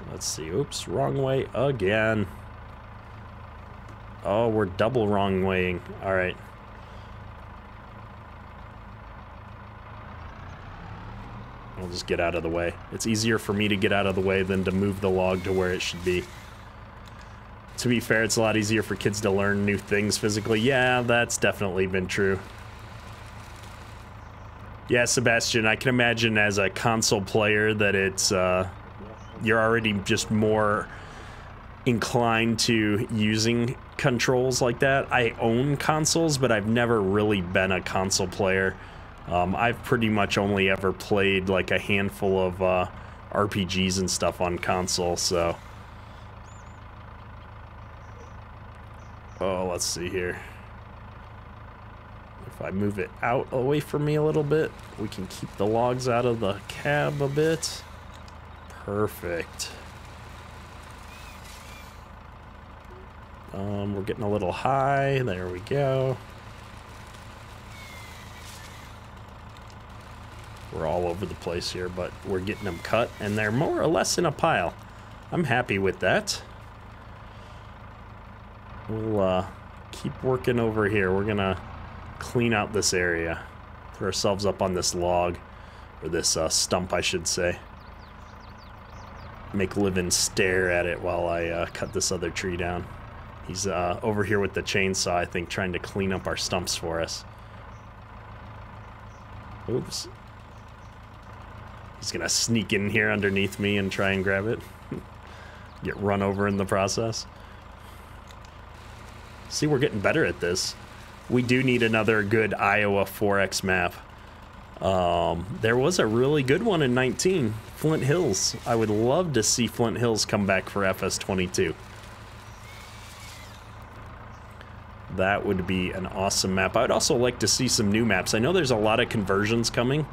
B: Let's see. Oops, wrong way again. Oh, we're double wrong waying. All right. I'll just get out of the way. It's easier for me to get out of the way than to move the log to where it should be. To be fair, it's a lot easier for kids to learn new things physically. Yeah, that's definitely been true. Yeah, Sebastian, I can imagine as a console player that it's uh, you're already just more inclined to using controls like that. I own consoles, but I've never really been a console player. Um, I've pretty much only ever played like a handful of uh, RPGs and stuff on console, so. Oh, let's see here. If I move it out away from me a little bit, we can keep the logs out of the cab a bit. Perfect. Um, we're getting a little high. There we go. We're all over the place here, but we're getting them cut, and they're more or less in a pile. I'm happy with that. We'll uh, keep working over here. We're going to clean out this area. Put ourselves up on this log, or this uh, stump, I should say. Make Livin stare at it while I uh, cut this other tree down. He's uh, over here with the chainsaw, I think, trying to clean up our stumps for us. Oops. He's gonna sneak in here underneath me and try and grab it. Get run over in the process. See, we're getting better at this. We do need another good Iowa 4X map. Um, there was a really good one in 19, Flint Hills. I would love to see Flint Hills come back for FS22. That would be an awesome map. I'd also like to see some new maps. I know there's a lot of conversions coming,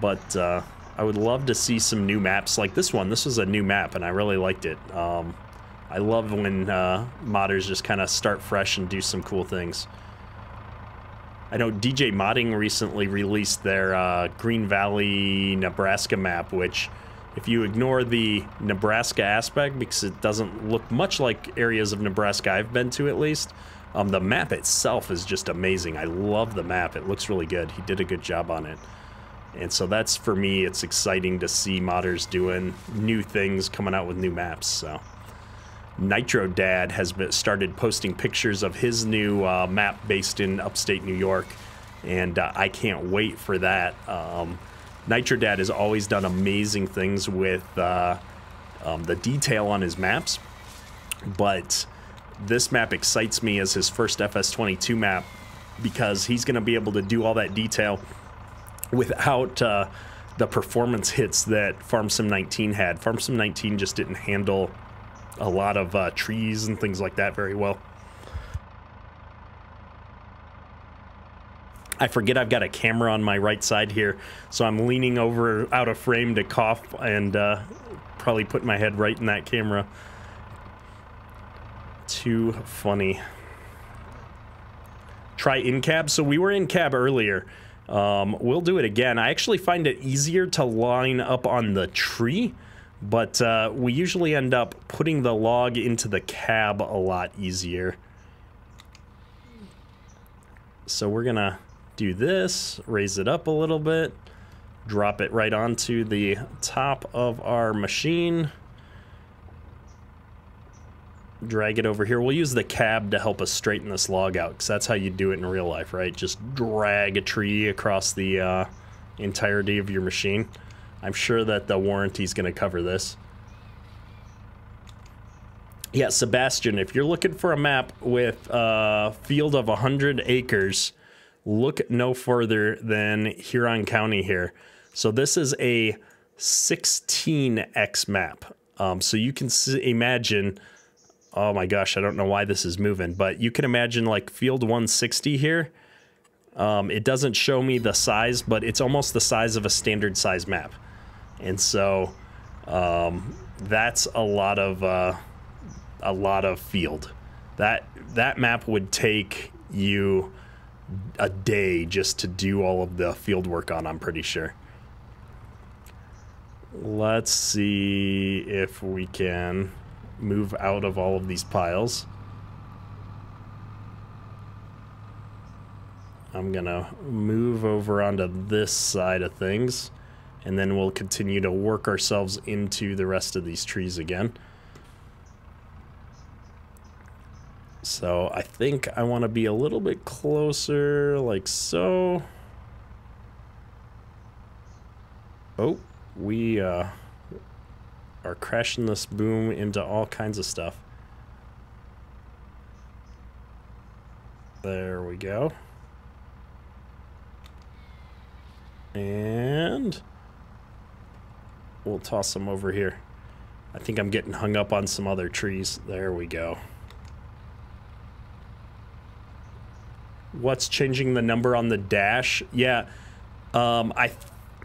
B: but uh, I would love to see some new maps like this one. This was a new map, and I really liked it. Um, I love when uh, modders just kind of start fresh and do some cool things. I know DJ Modding recently released their uh, Green Valley, Nebraska map, which, if you ignore the Nebraska aspect, because it doesn't look much like areas of Nebraska I've been to at least, um, the map itself is just amazing. I love the map. It looks really good. He did a good job on it. And so that's, for me, it's exciting to see modders doing new things, coming out with new maps, so... Nitro Dad has been, started posting pictures of his new uh, map based in upstate New York, and uh, I can't wait for that. Um, Nitro Dad has always done amazing things with uh, um, the detail on his maps, but this map excites me as his first FS22 map because he's going to be able to do all that detail without uh, the performance hits that Farm Sim 19 had. Farm Sim 19 just didn't handle a lot of uh, trees and things like that very well. I forget I've got a camera on my right side here, so I'm leaning over out of frame to cough and uh, probably put my head right in that camera. Too funny. Try in cab. So we were in cab earlier. Um, we'll do it again. I actually find it easier to line up on the tree but uh, we usually end up putting the log into the cab a lot easier. So we're to do this, raise it up a little bit, drop it right onto the top of our machine. Drag it over here. We'll use the cab to help us straighten this log out because that's how you do it in real life, right? Just drag a tree across the uh, entirety of your machine. I'm sure that the warranty is going to cover this. Yeah, Sebastian, if you're looking for a map with a field of 100 acres, look no further than Huron County here. So this is a 16x map. Um, so you can imagine, oh my gosh, I don't know why this is moving, but you can imagine like field 160 here. Um, it doesn't show me the size, but it's almost the size of a standard size map. And so um, that's a lot of uh, a lot of field. That that map would take you a day just to do all of the field work on, I'm pretty sure. Let's see if we can move out of all of these piles. I'm gonna move over onto this side of things and then we'll continue to work ourselves into the rest of these trees again. So I think I want to be a little bit closer, like so. Oh, we uh, are crashing this boom into all kinds of stuff. There we go. And we'll toss them over here. I think I'm getting hung up on some other trees. There we go. what's changing the number on the dash. Yeah, um, I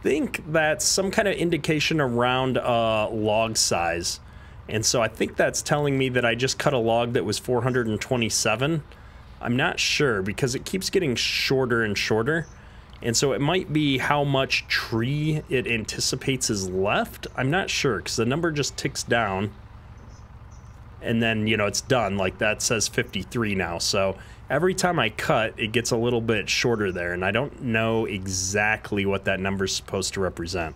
B: think that's some kind of indication around uh, log size. And so I think that's telling me that I just cut a log that was 427. I'm not sure because it keeps getting shorter and shorter. And so it might be how much tree it anticipates is left. I'm not sure because the number just ticks down. And then, you know, it's done. Like that says 53 now. So every time I cut, it gets a little bit shorter there, and I don't know exactly what that number is supposed to represent.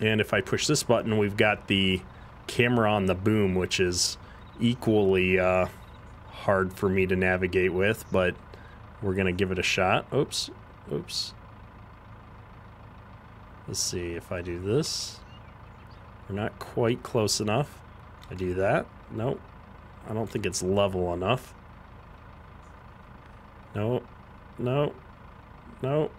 B: And if I push this button, we've got the camera on the boom, which is equally uh, hard for me to navigate with, but we're going to give it a shot. Oops. Oops. Let's see if I do this. We're not quite close enough. I do that. Nope. I don't think it's level enough. No. No. No.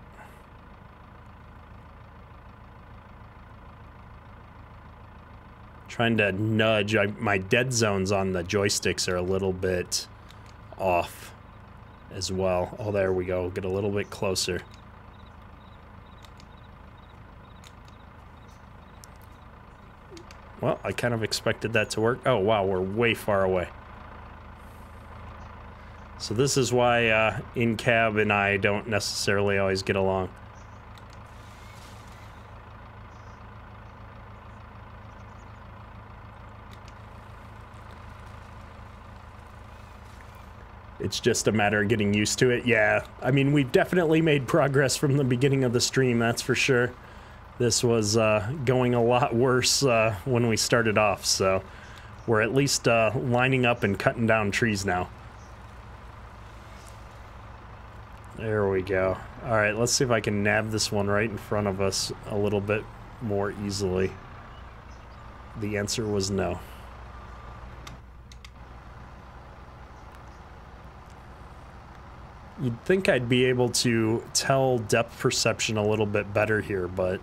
B: Trying to nudge. I, my dead zones on the joysticks are a little bit off as well. Oh, there we go. Get a little bit closer. Well, I kind of expected that to work. Oh, wow, we're way far away. So this is why uh, in-cab and I don't necessarily always get along. It's just a matter of getting used to it. Yeah, I mean, we've definitely made progress from the beginning of the stream, that's for sure this was uh, going a lot worse uh, when we started off, so we're at least uh, lining up and cutting down trees now. There we go. All right, let's see if I can nab this one right in front of us a little bit more easily. The answer was no. You'd think I'd be able to tell depth perception a little bit better here, but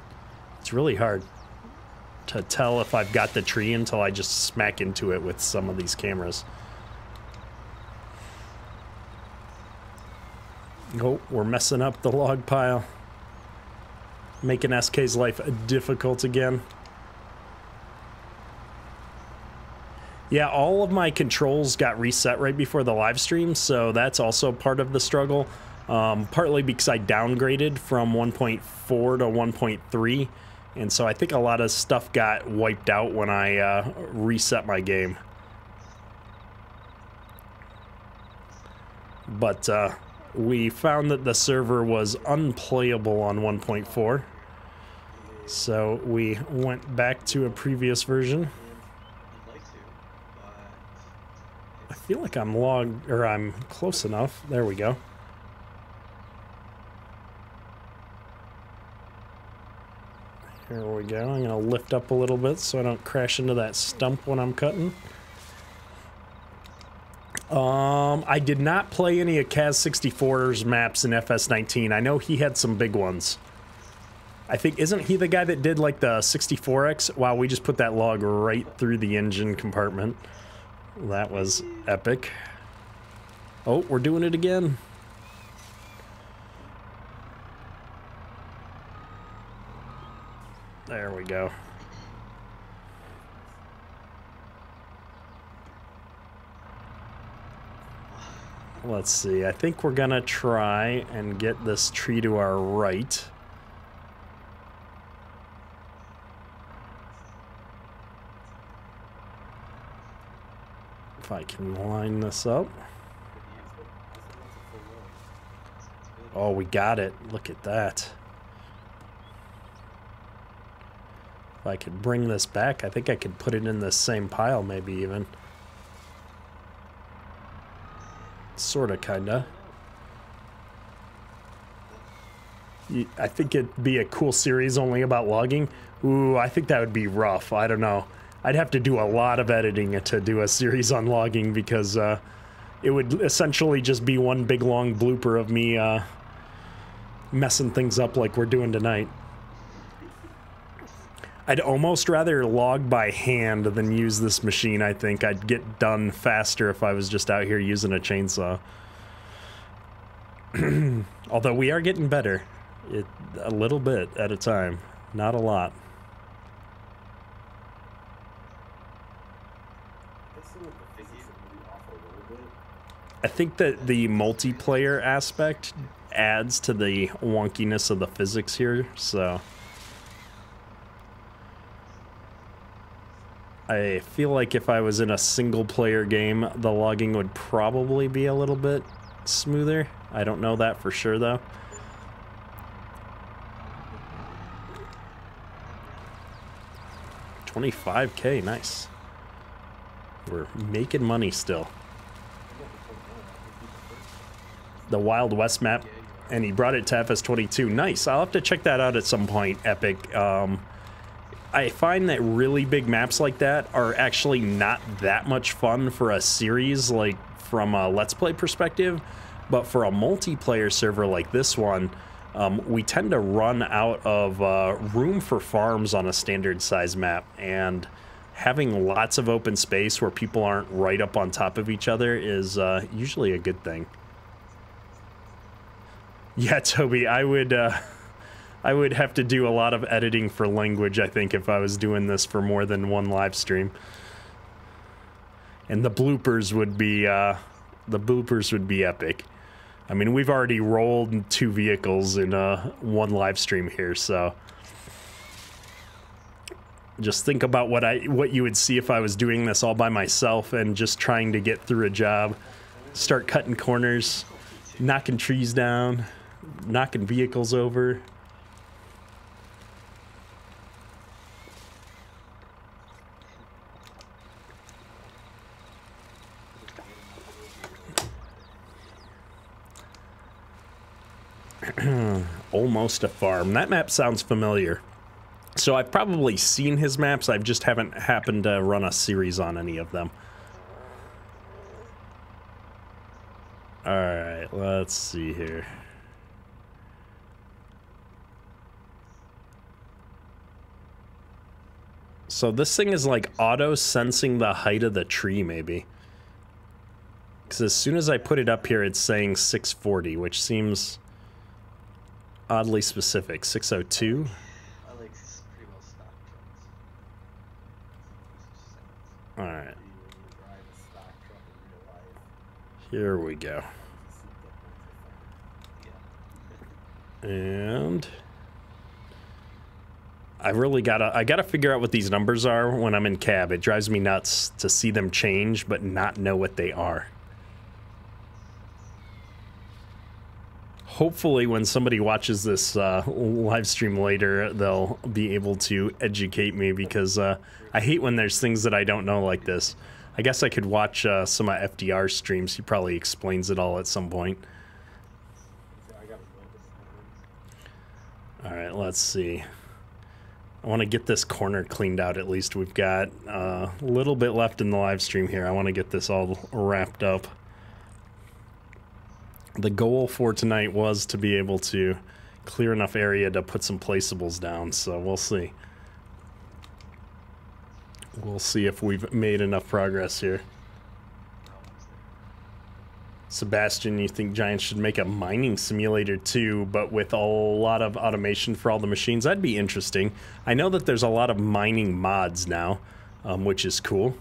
B: it's really hard to tell if I've got the tree until I just smack into it with some of these cameras. Oh, we're messing up the log pile. Making SK's life difficult again. Yeah, all of my controls got reset right before the live stream, so that's also part of the struggle. Um, partly because I downgraded from 1.4 to 1.3 and so I think a lot of stuff got wiped out when I uh, reset my game. But uh, we found that the server was unplayable on 1.4. So we went back to a previous version. I feel like I'm logged, or I'm close enough. There we go. Here we go. I'm going to lift up a little bit so I don't crash into that stump when I'm cutting. Um, I did not play any of Kaz 64's maps in FS19. I know he had some big ones. I think, isn't he the guy that did like the 64X? Wow, we just put that log right through the engine compartment. That was epic. Oh, we're doing it again. There we go. Let's see. I think we're to try and get this tree to our right. If I can line this up. Oh, we got it. Look at that. If I could bring this back, I think I could put it in the same pile, maybe even. Sorta, kinda. I think it'd be a cool series only about logging. Ooh, I think that would be rough. I don't know. I'd have to do a lot of editing to do a series on logging because uh, it would essentially just be one big long blooper of me uh, messing things up like we're doing tonight. I'd almost rather log by hand than use this machine, I think. I'd get done faster if I was just out here using a chainsaw. Although we are getting better. It, a little bit at a time. Not a lot.
C: I
B: think that the multiplayer aspect adds to the wonkiness of the physics here, so. I feel like if I was in a single player game, the logging would probably be a little bit smoother. I don't know that for sure though. Twenty-five K, nice. We're making money still. the Wild West map, and he brought it to FS22. Nice. I'll have to check that out at some point. Epic. Um, I find that really big maps like that are actually not that much fun for a series, like from a Let's Play perspective. But for a multiplayer server like this one, um, we tend to run out of uh, room for farms on a standard size map. And having lots of open space where people aren't right up on top of each other is uh, usually a good thing. Yeah, Toby, I would uh, I would have to do a lot of editing for language, I think, if I was doing this for more than one live stream. And the bloopers would be uh, the bloopers would be epic. I mean, we've already rolled two vehicles in uh, one live stream here, so just think about what I what you would see if I was doing this all by myself and just trying to get through a job, start cutting corners, knocking trees down, knocking vehicles over. Almost a farm. That map sounds familiar. So I've probably seen his maps. I just haven't happened to run a series on any of them. All right, let's see here. So this thing is like auto sensing the height of the tree, maybe. Because as soon as I put it up here, it's saying 640, which seems oddly specific. 602?
D: I like s- pretty well stock trucks.
B: All right,
C: When you drive a stock truck in real life,
B: here we go. And I really gotta I gotta figure out what these numbers are when I'm in cab. It drives me nuts to see them change but not know what they are. Hopefully when somebody watches this uh, live stream later they'll be able to educate me because uh, i hate when there's things that i don't know like this. I guess i could watch uh, some of fdr streams. He probably explains it all at some point. All right let's see. I want to get this corner cleaned out at least. We've got uh, a little bit left in the live stream here. I want to get this all wrapped up the goal for tonight was to be able to clear enough area to put some placeables down, so we'll see. We'll see if we've made enough progress here. Sebastian, you think Giants should make a mining simulator too, but with a lot of automation for all the machines? That'd be interesting. I know that there's a lot of mining mods now, um, which is cool.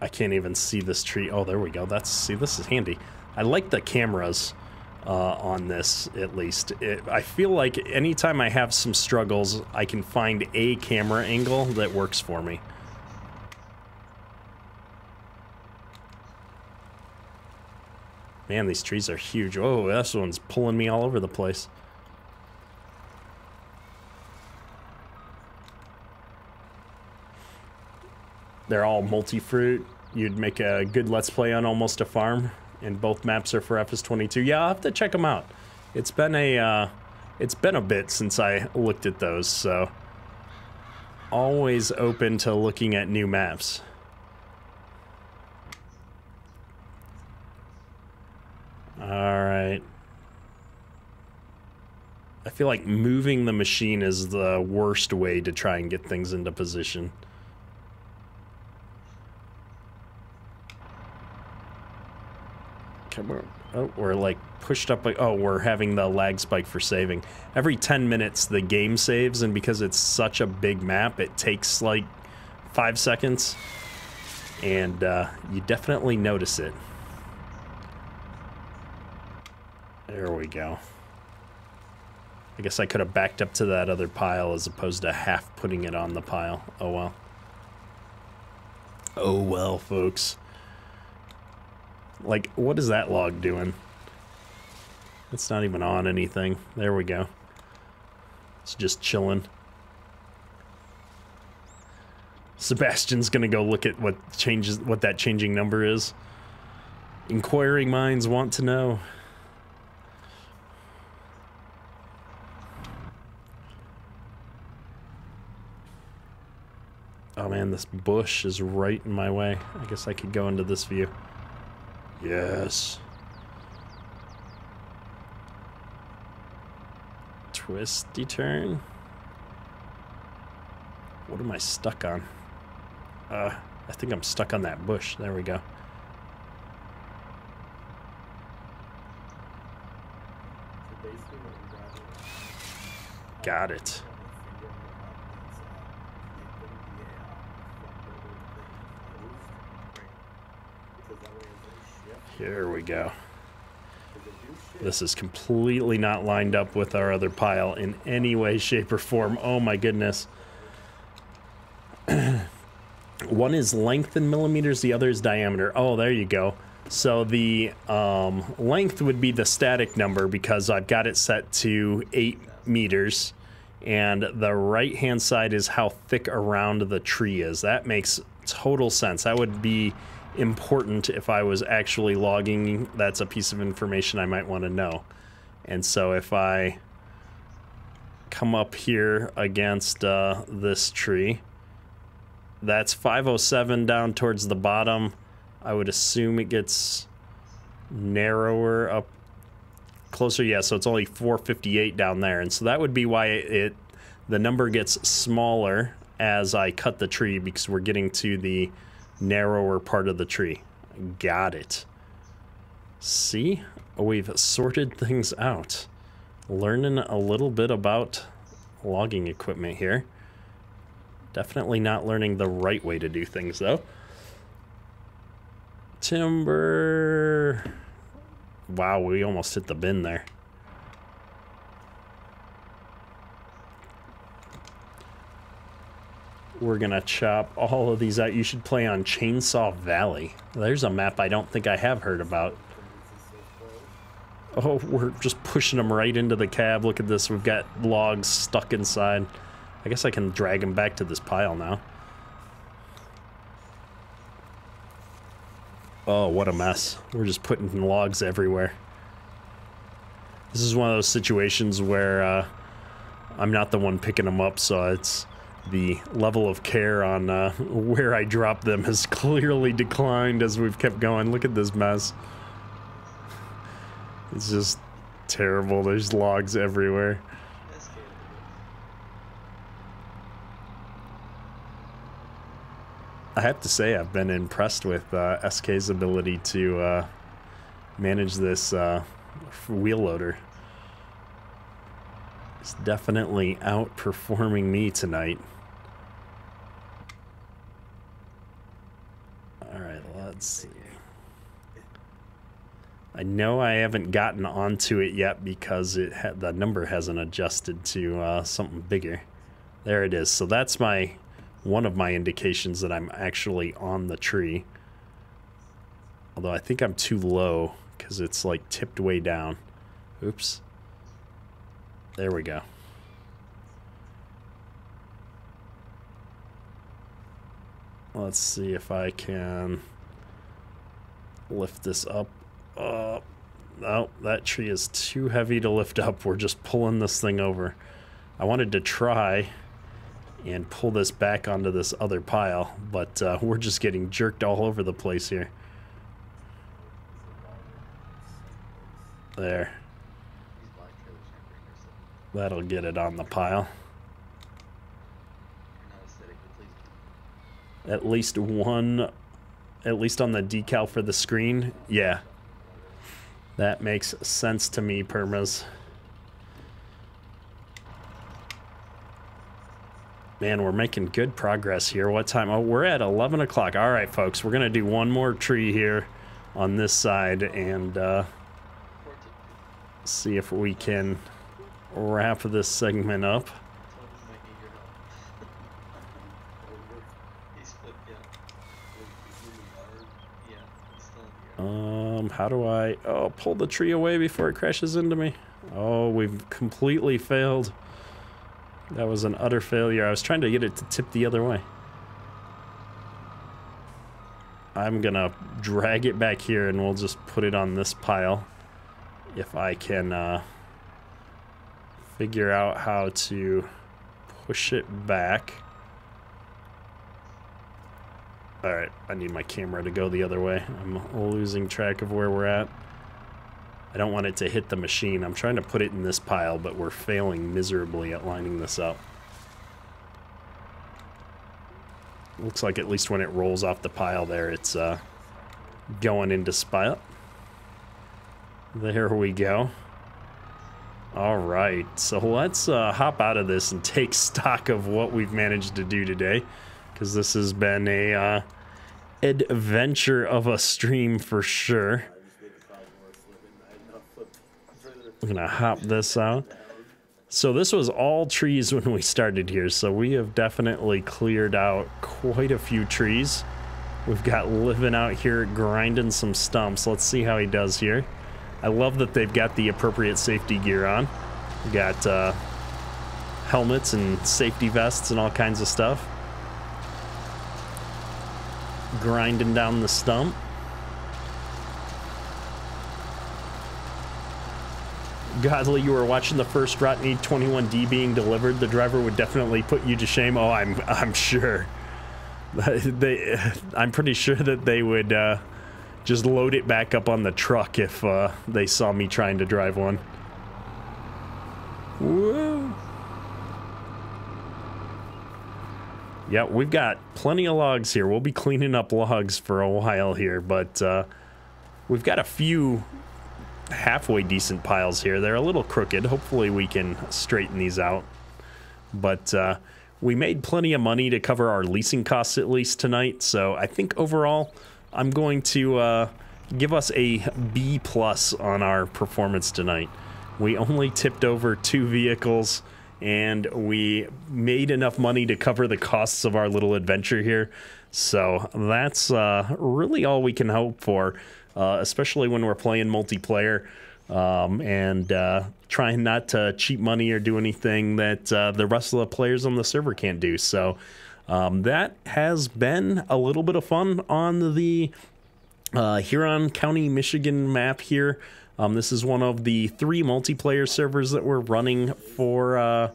B: I can't even see this tree. Oh, there we go. That's see, this is handy. I like the cameras uh, on this at least. It, I feel like anytime I have some struggles, I can find a camera angle that works for me. Man, these trees are huge. Oh, this one's pulling me all over the place. They're all multi-fruit. You'd make a good Let's Play on Almost a Farm, and both maps are for FS22. Yeah, I'll have to check them out. It's been a, uh, it's been a bit since I looked at those, so always open to looking at new maps. All right. I feel like moving the machine is the worst way to try and get things into position. Come on. Oh, we're like pushed up. Like oh, we're having the lag spike for saving. Every 10 minutes, the game saves, and because it's such a big map, it takes like five seconds. And uh, you definitely notice it. There we go. I guess I could have backed up to that other pile as opposed to half putting it on the pile. Oh well. Oh well, folks. Like, what is that log doing? It's not even on anything. There we go. It's just chilling. Sebastian's gonna go look at what changes, what that changing number is. Inquiring minds want to know. Oh man, this bush is right in my way. I guess I could go into this view. Yes. Twisty turn. What am I stuck on? Uh, I think I'm stuck on that bush. There we go. Got it. Here we go. This is completely not lined up with our other pile in any way, shape, or form. Oh my goodness. One is length in millimeters, the other is diameter. Oh, there you go. So the um, length would be the static number because I've got it set to 8 meters. And the right hand side is how thick around the tree is. That makes total sense. That would be important if I was actually logging. That's a piece of information I might want to know. And so if I come up here against uh, this tree, that's 507 down towards the bottom. I would assume it gets narrower up closer. Yeah, so it's only 458 down there. And so that would be why it the number gets smaller as I cut the tree because we're getting to the narrower part of the tree. Got it. See? We've sorted things out. Learning a little bit about logging equipment here. Definitely not learning the right way to do things, though. Timber. Wow, we almost hit the bin there. We're gonna chop all of these out. You should play on Chainsaw Valley. There's a map I don't think I have heard about. Oh, we're just pushing them right into the cab. Look at this. We've got logs stuck inside. I guess I can drag them back to this pile now. Oh, what a mess. We're just putting logs everywhere. This is one of those situations where uh, I'm not the one picking them up, so it's the level of care on uh, where I drop them has clearly declined as we've kept going. Look at this mess. It's just terrible. There's logs everywhere. I have to say, I've been impressed with uh, SK's ability to uh, manage this uh, wheel loader. It's definitely outperforming me tonight. All right, let's see. I know I haven't gotten onto it yet because it the number hasn't adjusted to uh, something bigger. There it is. So that's my one of my indications that I'm actually on the tree. Although I think I'm too low because it's like tipped way down. Oops. There we go. Let's see if I can lift this up. Uh, no, that tree is too heavy to lift up. We're just pulling this thing over. I wanted to try and pull this back onto this other pile, but uh, we're just getting jerked all over the place here. There.
D: These black trailers aren't very versatile.
B: That'll get it on the pile. At least one, at least on the decal for the screen. Yeah. That makes sense to me, Permas. Man, we're making good progress here. What time? Oh, we're at 11 o'clock. All right, folks, we're going to do one more tree here on this side and uh, see if we can wrap this segment up. Um, how do I? Oh, pull the tree away before it crashes into me. Oh, we've completely failed. That was an utter failure. I was trying to get it to tip the other way. I'm gonna drag it back here and we'll just put it on this pile. If I can uh, figure out how to push it back. Alright, I need my camera to go the other way. I'm losing track of where we're at. I don't want it to hit the machine. I'm trying to put it in this pile, but we're failing miserably at lining this up. Looks like at least when it rolls off the pile there, it's uh, going into spot. There we go. All right, so let's uh, hop out of this and take stock of what we've managed to do today, because this has been a uh, adventure of a stream for sure. I'm gonna hop this out. So this was all trees when we started here, so we have definitely cleared out quite a few trees. We've got living out here grinding some stumps. Let's see how he does here. I love that they've got the appropriate safety gear on. We got uh, helmets and safety vests and all kinds of stuff. Grinding down the stump. Godly, you were watching the first Rottne 21D being delivered. The driver would definitely put you to shame. Oh, I'm I'm sure. They, I'm pretty sure that they would uh, just load it back up on the truck if uh, they saw me trying to drive one. Whoa. Yeah, we've got plenty of logs here. We'll be cleaning up logs for a while here, but uh, we've got a few halfway decent piles here. They're a little crooked. Hopefully, we can straighten these out. But uh, we made plenty of money to cover our leasing costs at least tonight. So I think overall, I'm going to uh, give us a B plus on our performance tonight. We only tipped over two vehicles, and we made enough money to cover the costs of our little adventure here. So that's uh, really all we can hope for, uh, especially when we're playing multiplayer um, and uh, trying not to cheat money or do anything that uh, the rest of the players on the server can't do. So um, that has been a little bit of fun on the uh, Huron County, Michigan map here. Um, this is one of the three multiplayer servers that we're running for uh,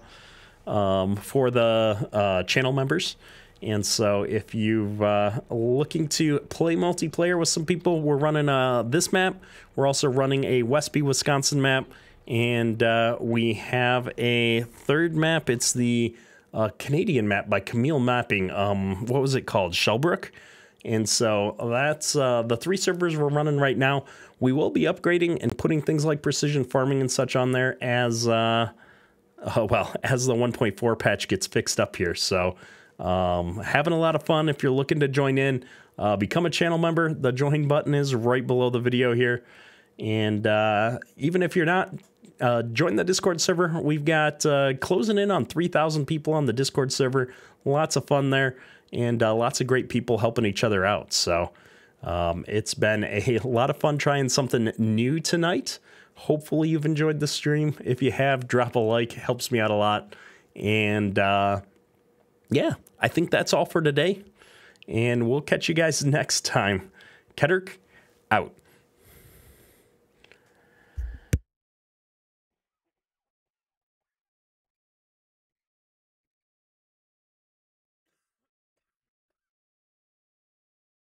B: um, for the uh, channel members. And so, if you're uh, looking to play multiplayer with some people, we're running uh, this map. We're also running a Westby, Wisconsin map, and uh, we have a third map. It's the uh, Canadian map by Camille Mapping. Um, what was it called? Shellbrook. And so that's uh, the three servers we're running right now. We will be upgrading and putting things like precision farming and such on there as uh, uh, well as the 1.4 patch gets fixed up here. So um, having a lot of fun. If you're looking to join in, uh, become a channel member. The join button is right below the video here. And uh, even if you're not, uh, join the Discord server. We've got uh, closing in on 3,000 people on the Discord server. Lots of fun there and uh, lots of great people helping each other out. So um, it's been a lot of fun trying something new tonight. Hopefully, you've enjoyed the stream. If you have, drop a like, helps me out a lot. And uh, yeah, I think that's all for today. And we'll catch you guys next time. Kederk out.